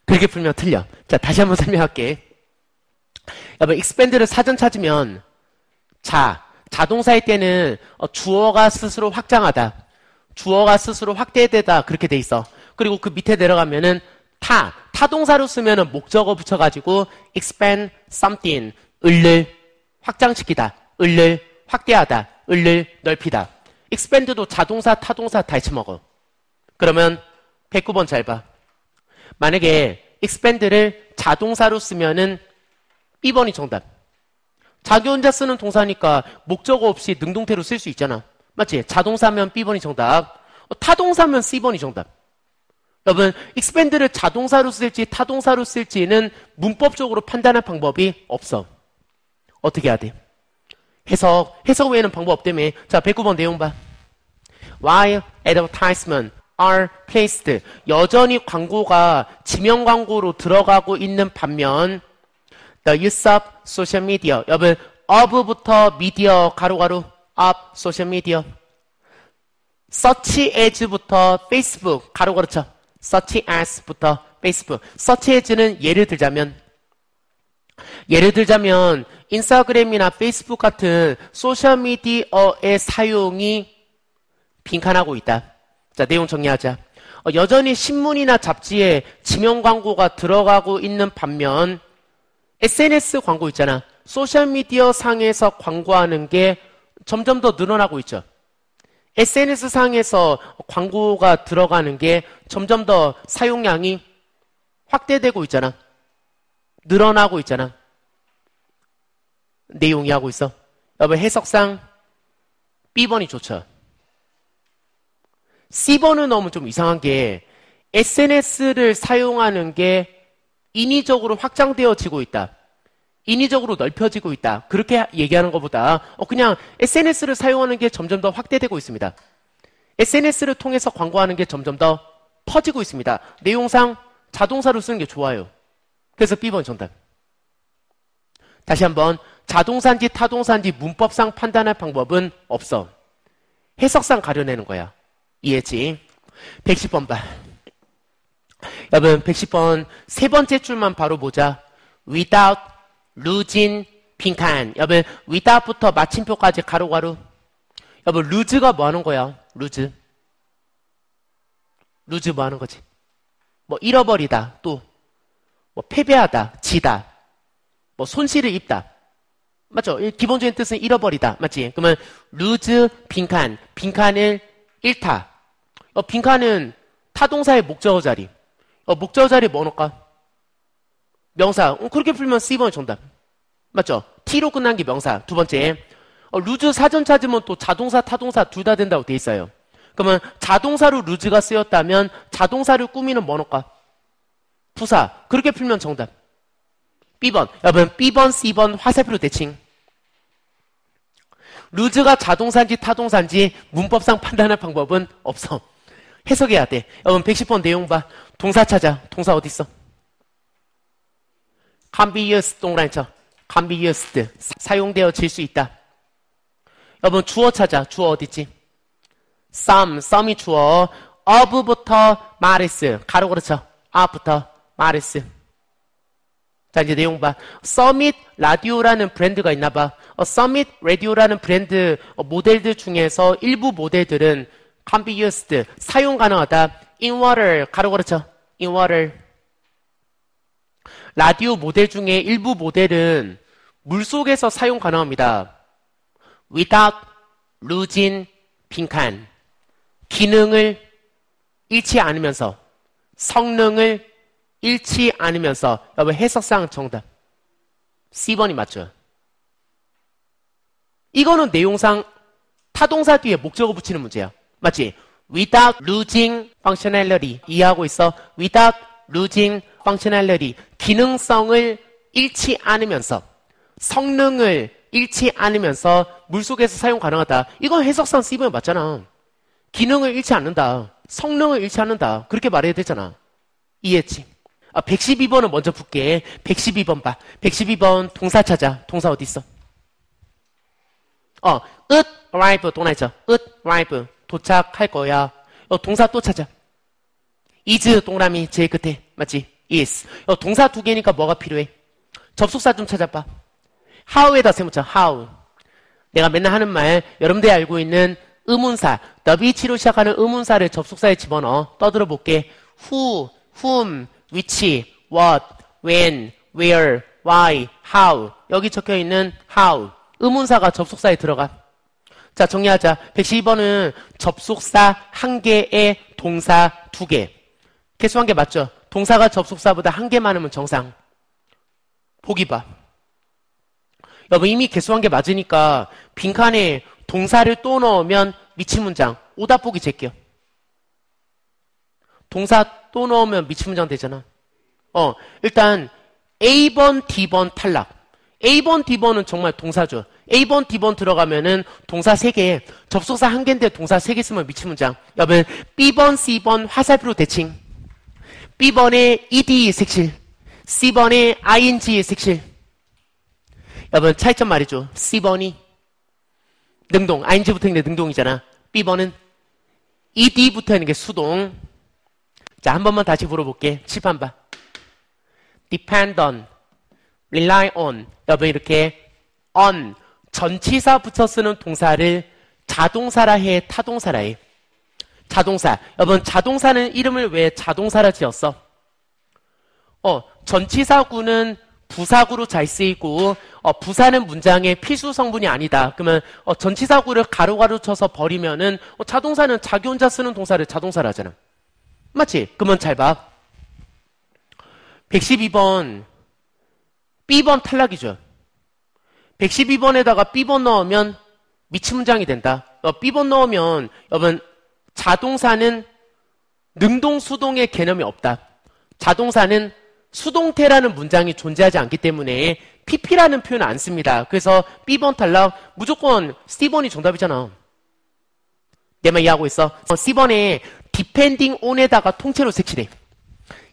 그렇게 풀면 틀려. 자, 다시 한번 설명할게. 여러분, expand를 사전 찾으면 자, 자동사일 때는 어, 주어가 스스로 확장하다. 주어가 스스로 확대되다. 그렇게 돼 있어. 그리고 그 밑에 내려가면은 타, 타동사로 쓰면은 목적어 붙여가지고 expand something, 을를 확장시키다, 을를 확대하다, 을를 넓히다. expand도 자동사, 타동사 다 해쳐먹어. 그러면 109번 잘 봐. 만약에 expand를 자동사로 쓰면은 B번이 정답. 자기 혼자 쓰는 동사니까 목적어 없이 능동태로 쓸 수 있잖아. 맞지? 자동사면 B번이 정답. 어, 타동사면 C번이 정답. 여러분, expand를 자동사로 쓸지 타동사로 쓸지는 문법적으로 판단할 방법이 없어. 어떻게 해야 돼? 해석, 해석 외에는 방법 없다며. 자, 109번 내용 봐. While advertisement are placed. 여전히 광고가 지명 광고로 들어가고 있는 반면 the use of social media. 여러분, of부터 media 가로가로 of social media. search as부터 facebook 가로가로 쳐. search as부터 facebook. search as는 예를 들자면 예를 들자면 인스타그램이나 페이스북 같은 소셜미디어의 사용이 빈칸하고 있다. 자, 내용 정리하자. 어, 여전히 신문이나 잡지에 지명 광고가 들어가고 있는 반면 SNS 광고 있잖아. 소셜미디어 상에서 광고하는 게 점점 더 늘어나고 있죠. SNS 상에서 광고가 들어가는 게 점점 더 사용량이 확대되고 있잖아. 늘어나고 있잖아. 내용이 하고 있어. 여러분 해석상 B번이 좋죠. C번은 너무 좀 이상한 게 SNS를 사용하는 게 인위적으로 확장되어지고 있다. 인위적으로 넓혀지고 있다. 그렇게 얘기하는 것보다 어, 그냥 SNS를 사용하는 게 점점 더 확대되고 있습니다. SNS를 통해서 광고하는 게 점점 더 퍼지고 있습니다. 내용상 자동사로 쓰는 게 좋아요. 그래서 B번 정답. 다시 한번 자동사인지 타동사인지 문법상 판단할 방법은 없어. 해석상 가려내는 거야. 이해지? 110번 봐. 여러분, 110번 세 번째 줄만 바로 보자. without losing 빈칸. 여러분, without부터 마침표까지 가로가로. 여러분, 루즈가 뭐 하는 거야? 루즈. lose 뭐 하는 거지? 뭐 잃어버리다, 또, 뭐 패배하다, 지다, 뭐 손실을 입다. 맞죠? 기본적인 뜻은 잃어버리다. 맞지? 그러면 lose 빈칸, 빈칸을 잃다. 어, 빈칸은 타동사의 목적어 자리. 어, 목적어 자리 뭐 넣을까? 명사. 어, 그렇게 풀면 C번의 정답. 맞죠? T로 끝난 게 명사. 두 번째. 어, lose 사전 찾으면 또 자동사, 타동사 둘 다 된다고 돼 있어요. 그러면 자동사로 루즈가 쓰였다면 자동사를 꾸미는 뭐 넣을까? 부사. 그렇게 풀면 정답. B번. 여러분, B번, C번 화살표로 대칭. 루즈가 자동사인지 타동사인지 문법상 판단할 방법은 없어. 해석해야 돼. 여러분, 110번 내용 봐. 동사 찾아. 동사 어디 있어? can be used 동그라미 쳐. can be used. 사용되어질 수 있다. 여러분, 주어 찾아. 주어 어디 있지? some, some이 주어. of부터 마리스. 가로 그렇죠. of부터 마리스. 자, 이제 내용 봐. 서밋 라디오라는 브랜드가 있나 봐. 어, 서밋 라디오라는 브랜드 어, 모델들 중에서 일부 모델들은 can be used, 사용 가능하다. in water, 가로 그렇죠. in water. 라디오 모델 중에 일부 모델은 물 속에서 사용 가능합니다. without losing 빈칸. 기능을 잃지 않으면서 성능을 잃지 않으면서 여러분 해석상 정답 C번이 맞죠? 이거는 내용상 타동사 뒤에 목적어 붙이는 문제야. 맞지? without losing functionality 이해하고 있어? without losing functionality 기능성을 잃지 않으면서 성능을 잃지 않으면서 물속에서 사용 가능하다. 이건 해석상 C번이 맞잖아. 기능을 잃지 않는다. 성능을 잃지 않는다. 그렇게 말해야 되잖아. 이해했지? 아, 112번은 먼저 볼게. 112번 봐. 112번 동사 찾아. 동사 어디 있어? 어, it arrive 동나 있죠. it arrive 도착할 거야. 어, 동사 또 찾아. is 동그라미 제일 끝에 맞지? is. 어, 동사 두 개니까 뭐가 필요해? 접속사 좀 찾아봐. how에다 세묻자. how. 내가 맨날 하는 말 여러분들이 알고 있는 의문사 WH로 시작하는 의문사를 접속사에 집어넣어 떠들어 볼게. who, whom, which, what, when, where, why, how 여기 적혀 있는 how 의문사가 접속사에 들어가. 자 정리하자. 112번은 접속사 한 개에 동사 두 개. 개수 한 개 맞죠? 동사가 접속사보다 한 개 많으면 정상. 보기 봐. 여러분 이미 개수한 게 맞으니까 빈칸에 동사를 또 넣으면 미친 문장. 오답 보기 제껴. 동사 또 넣으면 미친 문장 되잖아. 어, 일단 A번, D번 탈락. A번, D번은 정말 동사죠. A번, D번 들어가면은 동사 3개, 접속사 1개인데 동사 3개 쓰면 미친 문장. 여러분, B번, C번 화살표로 대칭. B번에 ED 색칠. C번에 ING 색칠. 여러분, 차이점 말이죠. C번이 능동, ING 붙어 있는 게 능동이잖아. B번은 ED 붙어 있는 게 수동. 자, 한 번만 다시 물어볼게. 칠판 봐. depend on, rely on. 여러분 이렇게 on, 전치사 붙여 쓰는 동사를 자동사라 해, 타동사라 해. 자동사. 여러분 자동사는 이름을 왜 자동사라 지었어? 어, 전치사구는 부사구로 잘 쓰이고 어, 부사는 문장의 필수 성분이 아니다. 그러면 어, 전치사구를 가로가로 쳐서 버리면은 어, 자동사는 자기 혼자 쓰는 동사를 자동사라 하잖아. 맞지? 그러면 잘 봐. 112번 B번 탈락이죠. 112번에다가 B번 넣으면 미치 문장이 된다. 어, B번 넣으면 여러분 자동사는 능동 수동의 개념이 없다. 자동사는 수동태라는 문장이 존재하지 않기 때문에 PP라는 표현을 안 씁니다. 그래서 B번 탈락 무조건 C번이 정답이잖아. 내 말 이해하고 있어? 어, C번에 depending on에다가 통째로 색칠해.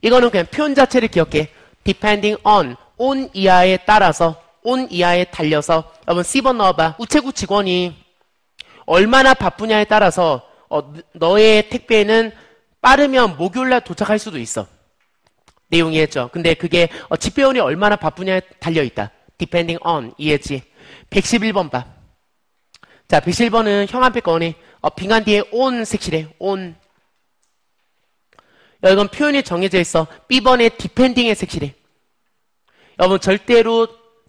이거는 그냥 표현 자체를 기억해. depending on, on 이하에 따라서 on 이하에 달려서 여러분 C번 넣어봐. 우체국 직원이 얼마나 바쁘냐에 따라서 어, 너의 택배는 빠르면 목요일날 도착할 수도 있어. 내용이 했죠. 근데 그게 어, 집배원이 얼마나 바쁘냐에 달려있다. depending on 이해지. 111번 봐. 자, 111번은 형 앞에 거니 어, 빙한 뒤에 on 색칠해. on. 여러분 표현이 정해져 있어. B번에 depending에 색칠해. 여러분 절대로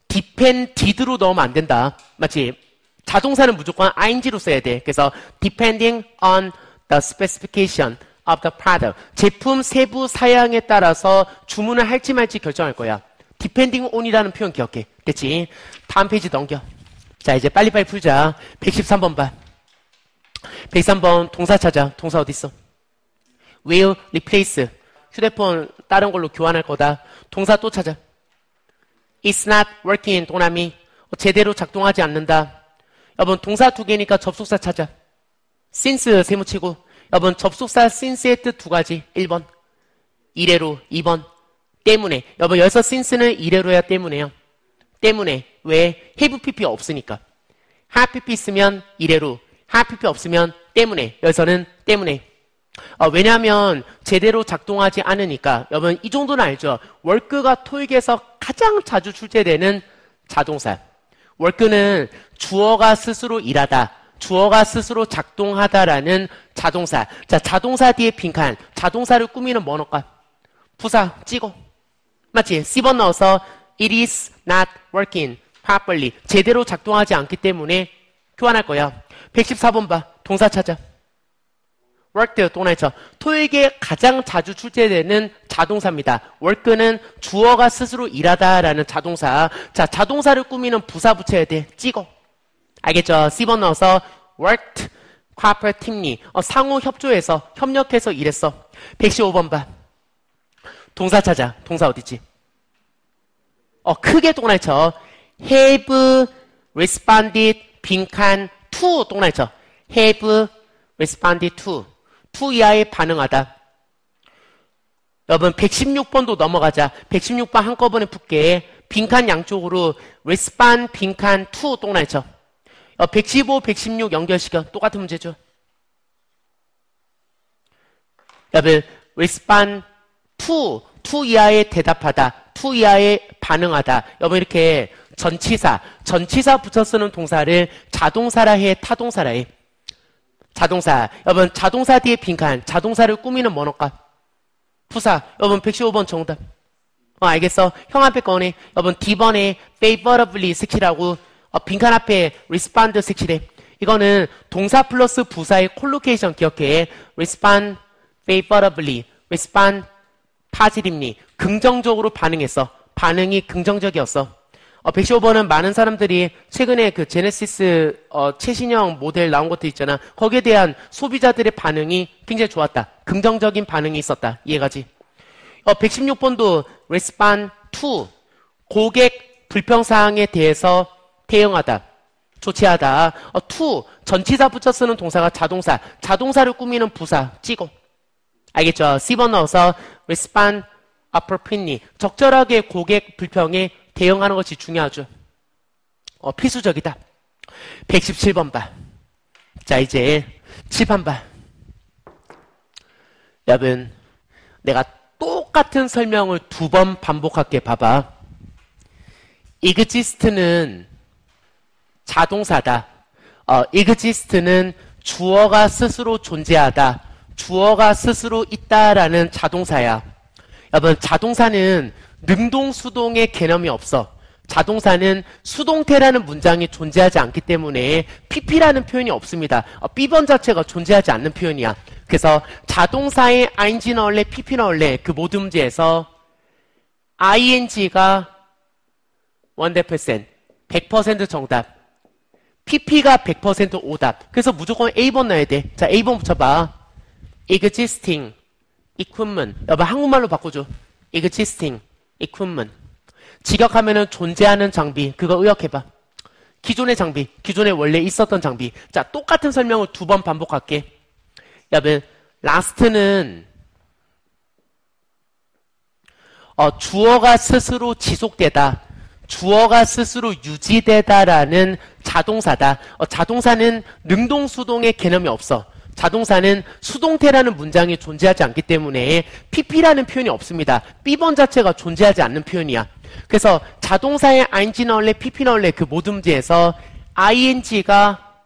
depended로 넣으면 안 된다. 맞지? 자동사는 무조건 ing로 써야 돼. 그래서 depending on the specification of the product. 제품 세부 사양에 따라서 주문을 할지 말지 결정할 거야. depending on이라는 표현 기억해. 됐지? 다음 페이지 넘겨. 자, 이제 빨리빨리 풀자. 113번 봐. 103번 동사 찾아. 동사 어디 있어? will replace. 휴대폰 다른 걸로 교환할 거다. 동사 또 찾아. It's not working. 동남이. 제대로 작동하지 않는다. 여러분 동사 두 개니까 접속사 찾아. since 세무치고. 여러분 접속사 since의 뜻 두 가지. 1번. 이래로. 2번. 때문에. 여러분 여기서 since는 이래로야 때문에요. 때문에. 왜? have pp 없으니까. have pp 있으면 이래로. have pp 없으면 때문에. 여기서는 때문에 어, 왜냐하면 제대로 작동하지 않으니까 여러분 이 정도는 알죠. 월크가 토익에서 가장 자주 출제되는 자동사. 월크는 주어가 스스로 일하다. 주어가 스스로 작동하다라는 자동사. 자, 자동사 뒤에 빈칸. 자동사를 꾸미는 뭐 넣을까? 부사 찍어. 맞지? C번 넣어서 it is not working properly. 제대로 작동하지 않기 때문에 교환할 거야. 114번 봐. 동사 찾아. Worked 동나있죠. 토익에 가장 자주 출제되는 자동사입니다. work는 주어가 스스로 일하다라는 자동사. 자, 자동사를 꾸미는 부사 붙여야 돼. 찍어. 알겠죠? C번 넣어서 worked cooperatively. 어, 상호 협조해서 협력해서 일했어. 115번 봐. 동사 찾아. 동사 어디지? 어, 크게 동나있죠. have responded 빈칸 to 동나있죠. have responded to. 이하에 반응하다. 여러분 116번도 넘어가자. 116번 한꺼번에 풀게. 빈칸 양쪽으로 respond 빈칸 to 동나있죠. 115, 116 연결시켜. 똑같은 문제죠. 여러분 respond to, to 이하에 대답하다. to 이하에 반응하다. 여러분 이렇게 전치사, 전치사 붙여 쓰는 동사를 자동사라 해, 타동사라 해. 자동사. 여러분, 자동사 뒤에 빈칸. 자동사를 꾸미는 뭐 넣을까? 부사. 여러분, 115번 정답. 어, 알겠어? 형 앞에 거네. 여러분, D번에 favorably 색칠하고, 어, 빈칸 앞에 respond 색칠해. 이거는 동사 플러스 부사의 collocation 기억해. respond favorably, respond positively. 긍정적으로 반응했어. 반응이 긍정적이었어. 어, 115번은 많은 사람들이 최근에 그 제네시스 어, 최신형 모델 나온 것도 있잖아. 거기에 대한 소비자들의 반응이 굉장히 좋았다. 긍정적인 반응이 있었다. 이해가지? 어, 116번도 respond to 고객 불평사항에 대해서 대응하다. 조치하다. 어, to 전치사 붙여 쓰는 동사가 자동사. 자동사를 꾸미는 부사. 찍어. 알겠죠? C번 넣어서 respond appropriately. 적절하게 고객 불평에 대응하는 것이 중요하죠. 어, 필수적이다. 117번 봐. 자, 이제 7번 봐. 여러분, 내가 똑같은 설명을 두 번 반복할게. 봐봐. exist는 자동사다. 어, exist는 주어가 스스로 존재하다. 주어가 스스로 있다라는 자동사야. 여러분, 자동사는 능동, 수동의 개념이 없어. 자동사는 수동태라는 문장이 존재하지 않기 때문에 pp라는 표현이 없습니다. 어, B번 자체가 존재하지 않는 표현이야. 그래서 자동사에 ing 넣을래, pp 넣을래 그 모든 문제에서 ing가 100%, 100% 정답. pp가 100% 오답. 그래서 무조건 A번 넣어야 돼. 자, A번 붙여봐. existing, equipment. 여봐, 한국말로 바꿔줘. existing, equipment. 직역하면은 존재하는 장비. 그거 의역해봐. 기존의 장비. 기존에 원래 있었던 장비. 자, 똑같은 설명을 두 번 반복할게. 여러분, last는 어, 주어가 스스로 지속되다. 주어가 스스로 유지되다라는 자동사다. 어, 자동사는 능동수동의 개념이 없어. 자동사는 수동태라는 문장이 존재하지 않기 때문에 pp라는 표현이 없습니다. 삐번 자체가 존재하지 않는 표현이야. 그래서 자동사의 ing 넣을래, pp 넣을래 그 모든 문제에서 ing가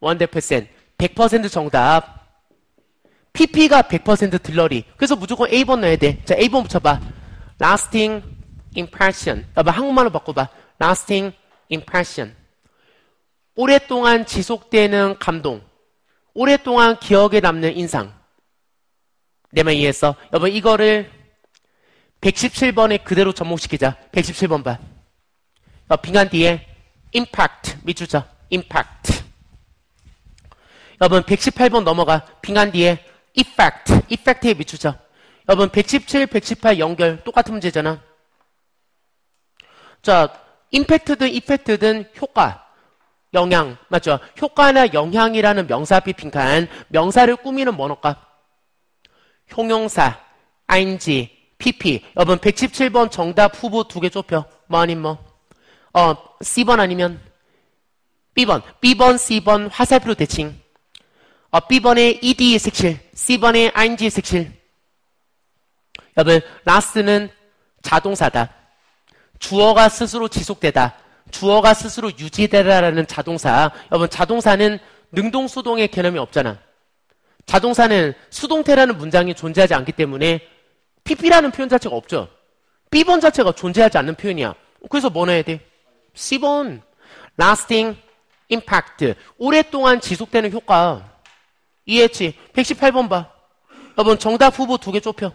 100%, 100% 정답. pp가 100% 들러리. 그래서 무조건 A번 넣어야 돼. 자, A번 붙여봐. lasting impression. 여봐, 한국말로 바꿔봐. lasting impression. 오랫동안 지속되는 감동. 오랫동안 기억에 남는 인상. 내말 이해했어? 여러분 이거를 117번에 그대로 접목시키자. 117번 봐. 어, 빙한 뒤에 impact 밑줄자. impact. 여러분 118번 넘어가. 빙한 뒤에 effect. effect에 밑줄자. 여러분 117, 118 연결 똑같은 문제잖아. 자, 임팩트든 이펙트든 효과. 영향, 맞죠? 효과나 영향이라는 명사 빈칸, 명사를 꾸미는 번호값. 형용사, ing, pp. 여러분, 117번 정답 후보 두 개 좁혀. 뭐 아닌 뭐. 어, C번 아니면 B번. B번, C번 화살표로 대칭. 어, B번에 ed 색칠, C번에 ing 색칠. 여러분, last는 자동사다. 주어가 스스로 지속되다. 주어가 스스로 유지되다라는 자동사. 여러분, 자동사는 능동 수동의 개념이 없잖아. 자동사는 수동태라는 문장이 존재하지 않기 때문에 pp라는 표현 자체가 없죠. b번 자체가 존재하지 않는 표현이야. 그래서 뭐 넣어야 돼? c번. lasting impact. 오랫동안 지속되는 효과. 이해했지? 118번 봐. 여러분, 정답 후보 두 개 좁혀.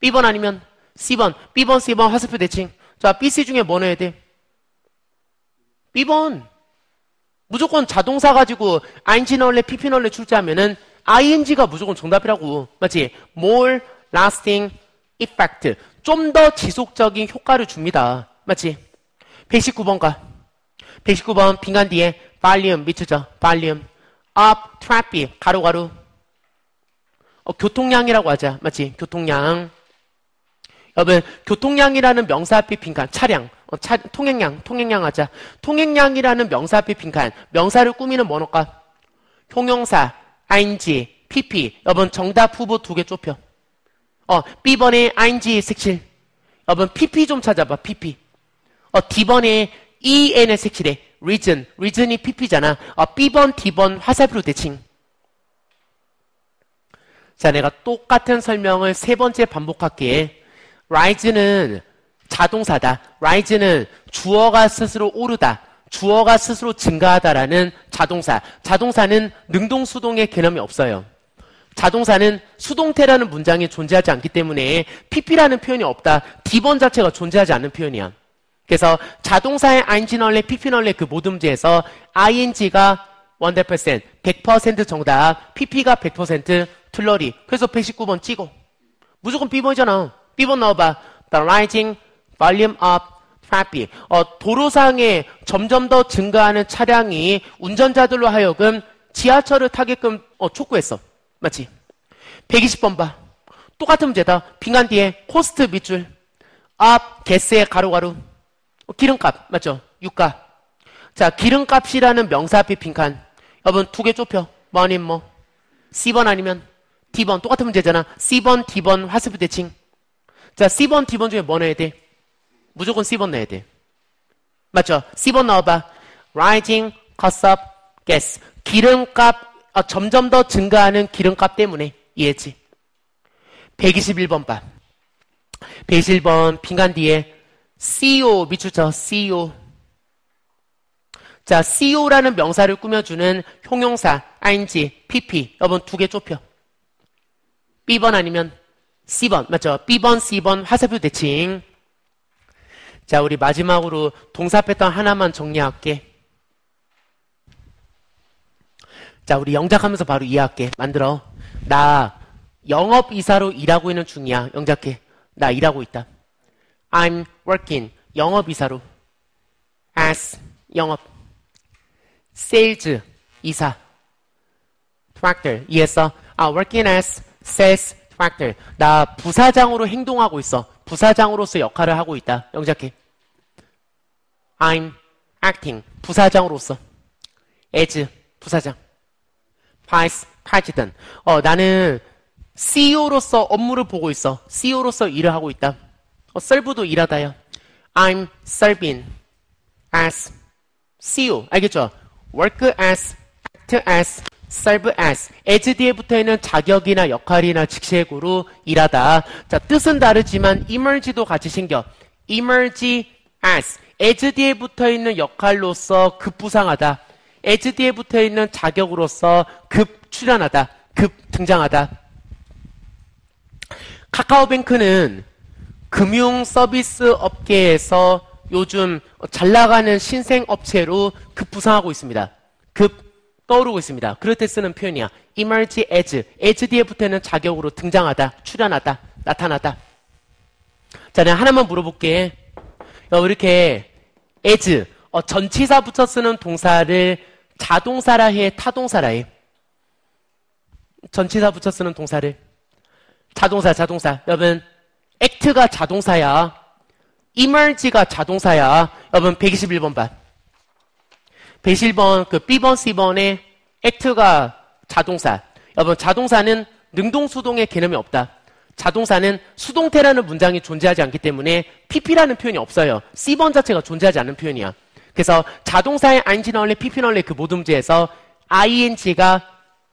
b번 아니면 c번. b번, c번 화살표 대칭. 자, bc 중에 뭐 넣어야 돼? B번. 무조건 자동사 가지고 ing 넣을래, pp 넣을래 출제하면은 ing가 무조건 정답이라고. 맞지? more lasting effect. 좀 더 지속적인 효과를 줍니다. 맞지? 119번 가. 119번 빈간 뒤에 volume 밑으죠. volume. up traffic 가로 가로. 어, 교통량이라고 하자. 맞지? 교통량. 여러분, 교통량이라는 명사 앞에 빈칸 차량. 어, 차, 통행량, 통행량 하자. 통행량이라는 명사 앞에 빈칸. 명사를 꾸미는 뭐노까? 형용사, ing, pp. 여러분 정답 후보 두 개 좁혀. 어, B번에 ing 색칠. 여러분 pp 좀 찾아봐, pp. 어, D번에 en의 색칠해. reason, reason이 pp잖아. 어, B번, D번 화살표로 대칭. 자, 내가 똑같은 설명을 세 번째 반복할게. rise는 자동사다. rise는 주어가 스스로 오르다. 주어가 스스로 증가하다라는 자동사. 자동사는 능동 수동의 개념이 없어요. 자동사는 수동태라는 문장이 존재하지 않기 때문에 pp라는 표현이 없다. D번 자체가 존재하지 않는 표현이야. 그래서 자동사의 ing 널레, pp 널레 그 모든 문제에서 ing가 100%, 100% 정답, pp가 100% 들러리. 그래서 119번 찍어. 무조건 B번이잖아. B번 넣어봐. The rising volume of traffic. 어, 도로상에 점점 더 증가하는 차량이 운전자들로 하여금 지하철을 타게끔 어, 촉구했어. 맞지? 120번 봐. 똑같은 문제다. 빈칸 뒤에 cost 밑줄. 앞, gas에 가로가로. 어, 기름값. 맞죠? 유가. 자, 기름값이라는 명사 앞에 빈칸. 여러분, 두 개 좁혀. 뭐 아니면 뭐. C번 아니면 D번. 똑같은 문제잖아. C번, D번, 화살표 대칭. 자, C번, D번 중에 뭐 넣어야 돼? 무조건 C번 넣어야 돼. 맞죠? C번 넣어봐. Rising cost of gas. 기름값, 어, 점점 더 증가하는 기름값 때문에. 이해했지? 121번 봐. 121번 빈간 뒤에 CO 밑줄쳐 CO. 자, CO라는 명사를 꾸며주는 형용사, ing, pp. 여러분 두 개 좁혀. B번 아니면 C번. 맞죠? B번, C번 화살표 대칭. 자, 우리 마지막으로 동사 패턴 하나만 정리할게. 자, 우리 영작하면서 바로 이해할게. 만들어. 나 영업 이사로 일하고 있는 중이야. 영작해. 나 일하고 있다. I'm working. 영업 이사로. as 영업. sales 이사. director 이해했어? 아, working as sales director. 나 부사장으로 행동하고 있어. 부사장으로서 역할을 하고 있다. 영작해. I'm acting. 부사장으로서. as. 부사장. vice president. 어, 나는 CEO로서 업무를 보고 있어. CEO로서 일을 하고 있다. 어, serve도 일하다요. I'm serving as CEO. 알겠죠? work as, act as, serve as. as 뒤에 붙어 있는 자격이나 역할이나 직책으로 일하다. 자, 뜻은 다르지만 emerge도 같이 생겨. emerge as. as 뒤에 붙어 있는 역할로서 급부상하다. as 뒤에 붙어 있는 자격으로서 급 출연하다. 급 등장하다. 카카오뱅크는 금융 서비스 업계에서 요즘 잘 나가는 신생 업체로 급부상하고 있습니다. 급 떠오르고 있습니다. 그럴 때 쓰는 표현이야. emerge as. as 뒤에 붙어있는 자격으로 등장하다, 출현하다, 나타나다. 자, 내가 하나만 물어볼게. 어, 이렇게 as, 어, 전치사 붙여 쓰는 동사를 자동사라 해, 타동사라 해. 전치사 붙여 쓰는 동사를. 자동사, 자동사. 여러분, act가 자동사야. emerge가 자동사야. 여러분, 121번 봐. 121번, 그 B번, C번에 act가 자동사. 여러분, 자동사는 능동수동의 개념이 없다. 자동사는 수동태라는 문장이 존재하지 않기 때문에 pp라는 표현이 없어요. C번 자체가 존재하지 않는 표현이야. 그래서 자동사의 ing 널리 pp 널리 그 모든 문제에서 ing가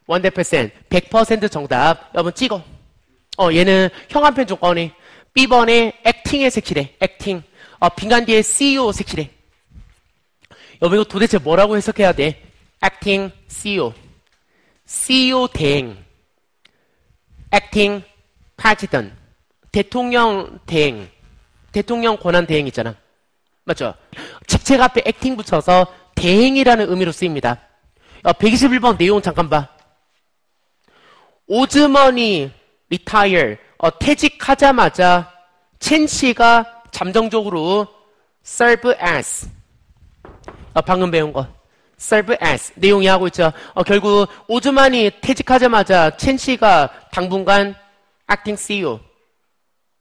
100%, 100% 정답. 여러분 찍어. 어, 얘는 형한편 조건이 B번에 acting에 색칠해. acting. 어, 빈간 뒤에 CEO 색칠해. 여러분 이거 도대체 뭐라고 해석해야 돼? acting CEO. CEO 대행. acting president. 대통령 대행. 대통령 권한 대행 있잖아. 맞죠? 직책 앞에 acting 붙여서 대행이라는 의미로 쓰입니다. 어, 121번 내용 잠깐 봐. 오즈머니 retire 어, 퇴직하자마자 첸 씨가 잠정적으로 serve as 어, 방금 배운 거 serve as 내용이 하고 있죠. 어, 결국 오즈만이 퇴직하자마자 첸 씨가 당분간 acting CEO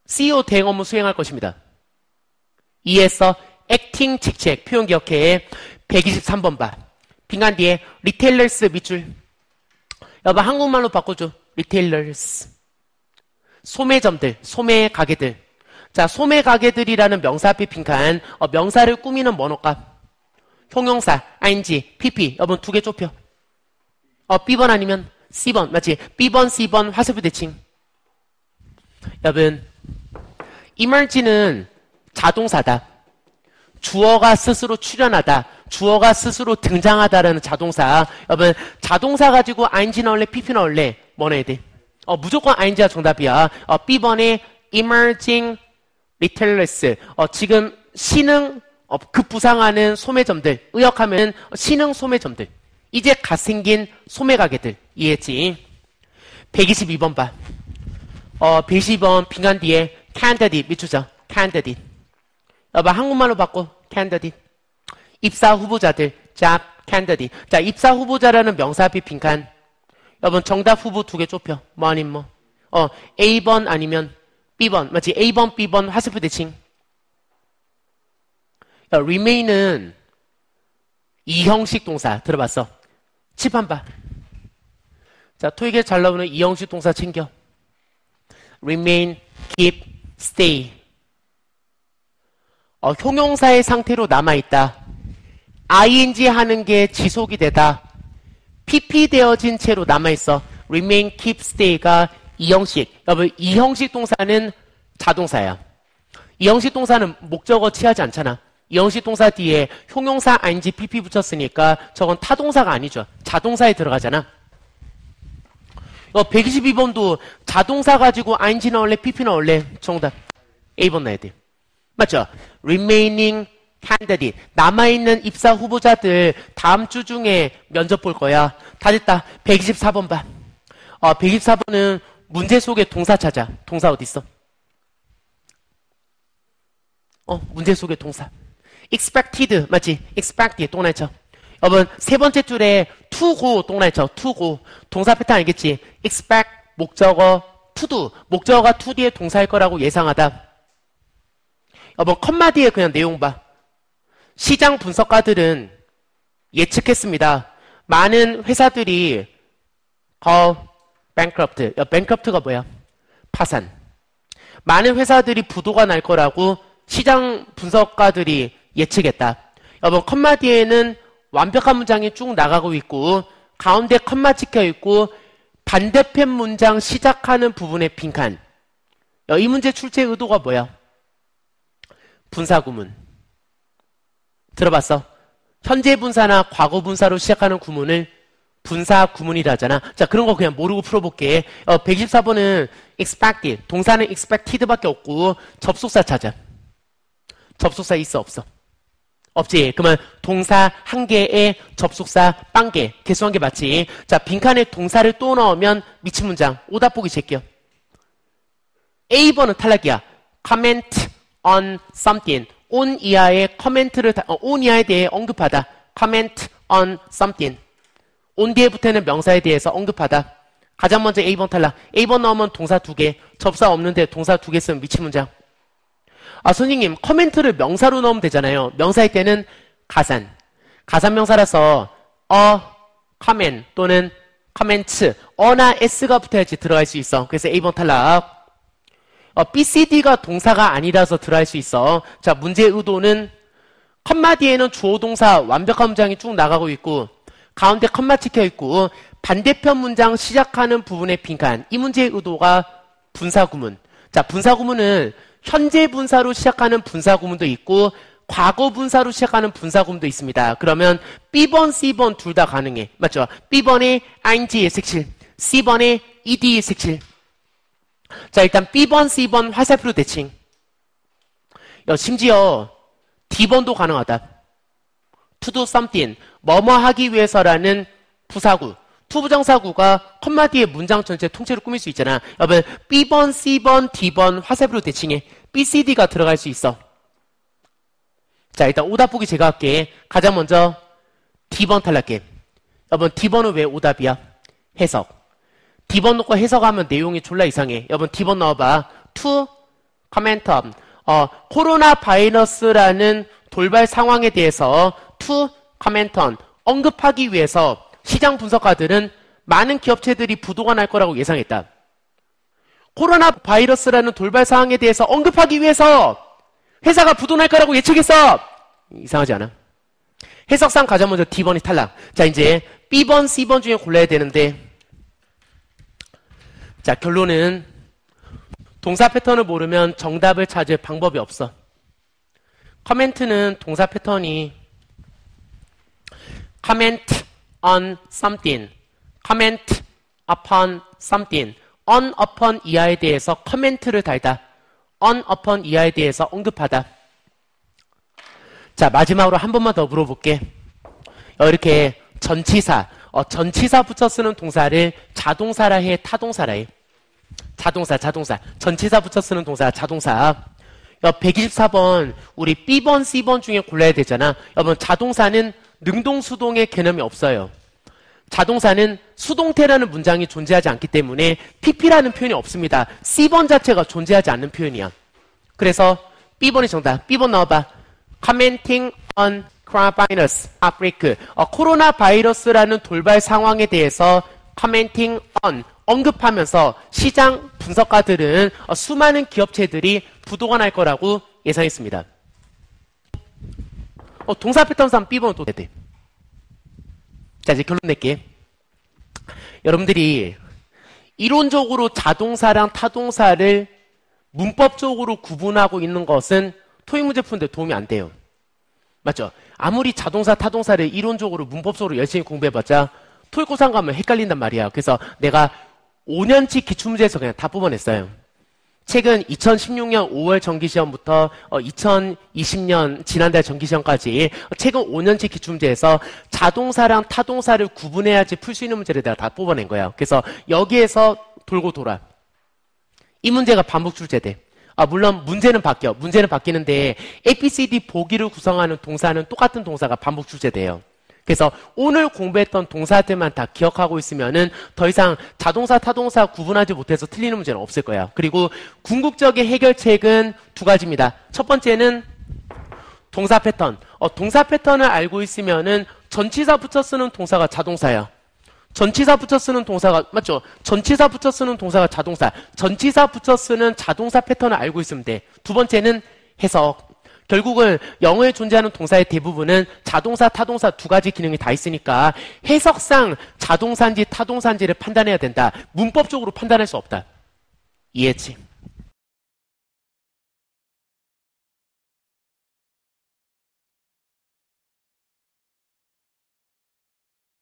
CEO 대행 업무 수행할 것입니다. 이에서 acting 직책 표현 기억해 123번 봐. 빈간 뒤에 retailers 밑줄 여보 한국말로 바꿔줘. retailers 소매점들, 소매 가게들. 자, 소매 가게들이라는 명사 앞에 빈칸 어, 명사를 꾸미는 번호값. 형용사, ing, pp. 여러분 두 개 좁혀. 어, B번 아니면 C번. 맞지? B번, C번 화살표 대칭. 여러분, emerge는 자동사다. 주어가 스스로 출현하다. 주어가 스스로 등장하다라는 자동사. 여러분, 자동사 가지고 ing 넣을래, pp 넣을래? 뭐 넣어야 돼? 어, 무조건 ing가 정답이야. 어, B번에 emerging retailers. 어, 지금 신흥 어, 급부상하는 소매점들. 의역하면 신흥 소매점들. 이제 갓 생긴 소매 가게들. 이해했지? 122번 봐. 어, 122번 빈간 뒤에 candidate 밑주죠. candidate. 여봐 한국말로 바꿔. candidate. 입사 후보자들. job candidate. 자, 입사 후보자라는 명사 앞에 빈칸. 여러분 정답 후보 두 개 좁혀. 뭐 아닌 뭐. 어, A번 아니면 B번. 맞지? A번, B번 화살표 대칭. 야, remain은 이형식 동사 들어봤어. 칩한 봐. 자, 토익에 잘 나오는 이형식 동사 챙겨. remain, keep, stay. 어, 형용사의 상태로 남아있다. ing 하는 게 지속이 되다. PP 되어진 채로 남아있어. remain, keep, stay가 이 형식. 여러분, 이 형식 동사는 자동사야. 이 형식 동사는 목적어 취하지 않잖아. 이 형식 동사 뒤에 형용사 ing, pp 붙였으니까 저건 타동사가 아니죠. 자동사에 들어가잖아. 어, 122번도 자동사 가지고 ing 넣을래, pp 넣을래? 정답. A번 넣어야 돼. 맞죠? remaining candidate. 남아있는 입사 후보자들 다음 주 중에 면접 볼 거야. 다 됐다. 124번 봐. 어, 124번은 문제 속에 동사 찾아. 동사 어디 있어? 어, 문제 속에 동사. Expected 맞지? expected 똥날쳐. 여러분 세 번째 줄에 to 똥날쳐. to 동사 패턴 알겠지? expect 목적어 to do 목적어가 to 뒤에 동사일 거라고 예상하다. 여러분 컴마 뒤에 그냥 내용 봐. 시장 분석가들은 예측했습니다. 많은 회사들이 어 bankrupt. bankrupt가 뭐야? 파산. 많은 회사들이 부도가 날 거라고 시장 분석가들이 예측했다. 여러분 컴마 뒤에는 완벽한 문장이 쭉 나가고 있고 가운데 컴마 찍혀 있고 반대편 문장 시작하는 부분의 빈칸. 이 문제 출제 의도가 뭐야? 분사구문. 들어봤어? 현재 분사나 과거 분사로 시작하는 구문을 분사 구문이라 하잖아. 자, 그런 거 그냥 모르고 풀어볼게. 어, 124번은 expected. 동사는 expected밖에 없고 접속사 찾아. 접속사 있어 없어? 없지. 그러면 동사 한 개에 접속사 빵 개. 개수 한 개 맞지? 자, 빈칸에 동사를 또 넣으면 미친 문장. 오답 보기 제껴. A번은 탈락이야. comment on something. on 이하의 커멘트를, 어, on 이하에 대해 언급하다. comment on something. on 뒤에 붙어있는 명사에 대해서 언급하다. 가장 먼저 A번 탈락. A번 넣으면 동사 두 개. 접사 없는데 동사 두 개 쓰면 미친 문장. 아, 선생님, 커멘트를 명사로 넣으면 되잖아요. 명사일 때는 가산. 가산 명사라서 어, comment 또는 comments, 어나 s가 붙어야지 들어갈 수 있어. 그래서 A번 탈락. 어, BCD가 동사가 아니라서 들어갈 수 있어. 자, 문제의 의도는 컴마 뒤에는 주어 동사 완벽한 문장이 쭉 나가고 있고 가운데 컴마 찍혀 있고 반대편 문장 시작하는 부분의 빈칸. 이 문제의 의도가 분사구문. 자, 분사구문은 현재 분사로 시작하는 분사 구문도 있고 과거 분사로 시작하는 분사 구문도 있습니다. 그러면 B번, C번 둘 다 가능해. 맞죠? B번에 ing의 색칠, C번에 ed의 색칠. 자, 일단 B번, C번 화살표로 대칭. 심지어 D번도 가능하다. to do something, 뭐뭐 하기 위해서라는 부사구. 투부정사구가 뒤에 문장 전체 통째로 꾸밀 수 있잖아. 여러분 B번, C번, D번 화살표로 대칭해. B, C, D가 들어갈 수 있어. 자 일단 오답 보기 제가 할게. 가장 먼저 D번 탈락해. 여러분 D번은 왜 오답이야? 해석. D번 놓고 해석하면 내용이 졸라 이상해. 여러분 D번 넣어봐. to comment on. 어, 코로나 바이러스라는 돌발 상황에 대해서 to comment on. 언급하기 위해서 시장 분석가들은 많은 기업체들이 부도가 날 거라고 예상했다. 코로나 바이러스라는 돌발 상황에 대해서 언급하기 위해서 회사가 부도 날 거라고 예측했어. 이상하지 않아? 해석상 가장 먼저 D번이 탈락. 자, 이제 B번, C번 중에 골라야 되는데 자, 결론은 동사 패턴을 모르면 정답을 찾을 방법이 없어. 커멘트는 동사 패턴이 comment on something, comment upon something, on upon 이하에 대해서 커멘트를 달다. on upon 이하에 대해서 언급하다. 자, 마지막으로 한 번만 더 물어볼게. 어, 이렇게 전치사, 어, 전치사 붙여 쓰는 동사를 자동사라 해, 타동사라 해. 자동사, 자동사. 전치사 붙여 쓰는 동사, 자동사. 124번, 우리 B번, C번 중에 골라야 되잖아. 여러분, 자동사는 능동수동의 개념이 없어요. 자동사는 수동태라는 문장이 존재하지 않기 때문에 PP라는 표현이 없습니다. C번 자체가 존재하지 않는 표현이야. 그래서 B번이 정답. B번 넣어봐. Commenting on coronavirus outbreak. 어, 코로나 바이러스라는 돌발 상황에 대해서 commenting on 언급하면서 시장 분석가들은 어, 수많은 기업체들이 부도가 날 거라고 예상했습니다. 어, 동사 패턴상 B번은 또 돼. 자, 이제 결론 낼게. 여러분들이 이론적으로 자동사랑 타동사를 문법적으로 구분하고 있는 것은 토익 문제 푸는데 도움이 안 돼요. 맞죠? 아무리 자동사, 타동사를 이론적으로 문법적으로 열심히 공부해봤자 토익 고상 가면 헷갈린단 말이야. 그래서 내가 5년치 기출문제에서 그냥 다 뽑아냈어요. 최근 2016년 5월 정기시험부터 2020년 어, 지난달 정기시험까지 최근 5년치 기출문제에서 자동사랑 타동사를 구분해야지 풀 수 있는 문제를 내가 다 뽑아낸 거예요. 그래서 여기에서 돌고 돌아. 이 문제가 반복 출제돼. 아, 물론 문제는 바뀌어. 문제는 바뀌는데 A, B, C, D 보기를 구성하는 동사는 똑같은 동사가 반복 출제돼요. 그래서 오늘 공부했던 동사들만 다 기억하고 있으면은 더 이상 자동사, 타동사 구분하지 못해서 틀리는 문제는 없을 거예요. 그리고 궁극적인 해결책은 두 가지입니다. 첫 번째는 동사 패턴. 어, 동사 패턴을 알고 있으면은 전치사 붙여 쓰는 동사가 자동사예요. 전치사 붙여 쓰는 동사가 맞죠? 전치사 붙여 쓰는 동사가 자동사. 전치사 붙여 쓰는 자동사 패턴을 알고 있으면 돼. 두 번째는 해석. 결국은 영어에 존재하는 동사의 대부분은 자동사, 타동사 두 가지 기능이 다 있으니까 해석상 자동사인지 타동사인지를 판단해야 된다. 문법적으로 판단할 수 없다. 이해했지?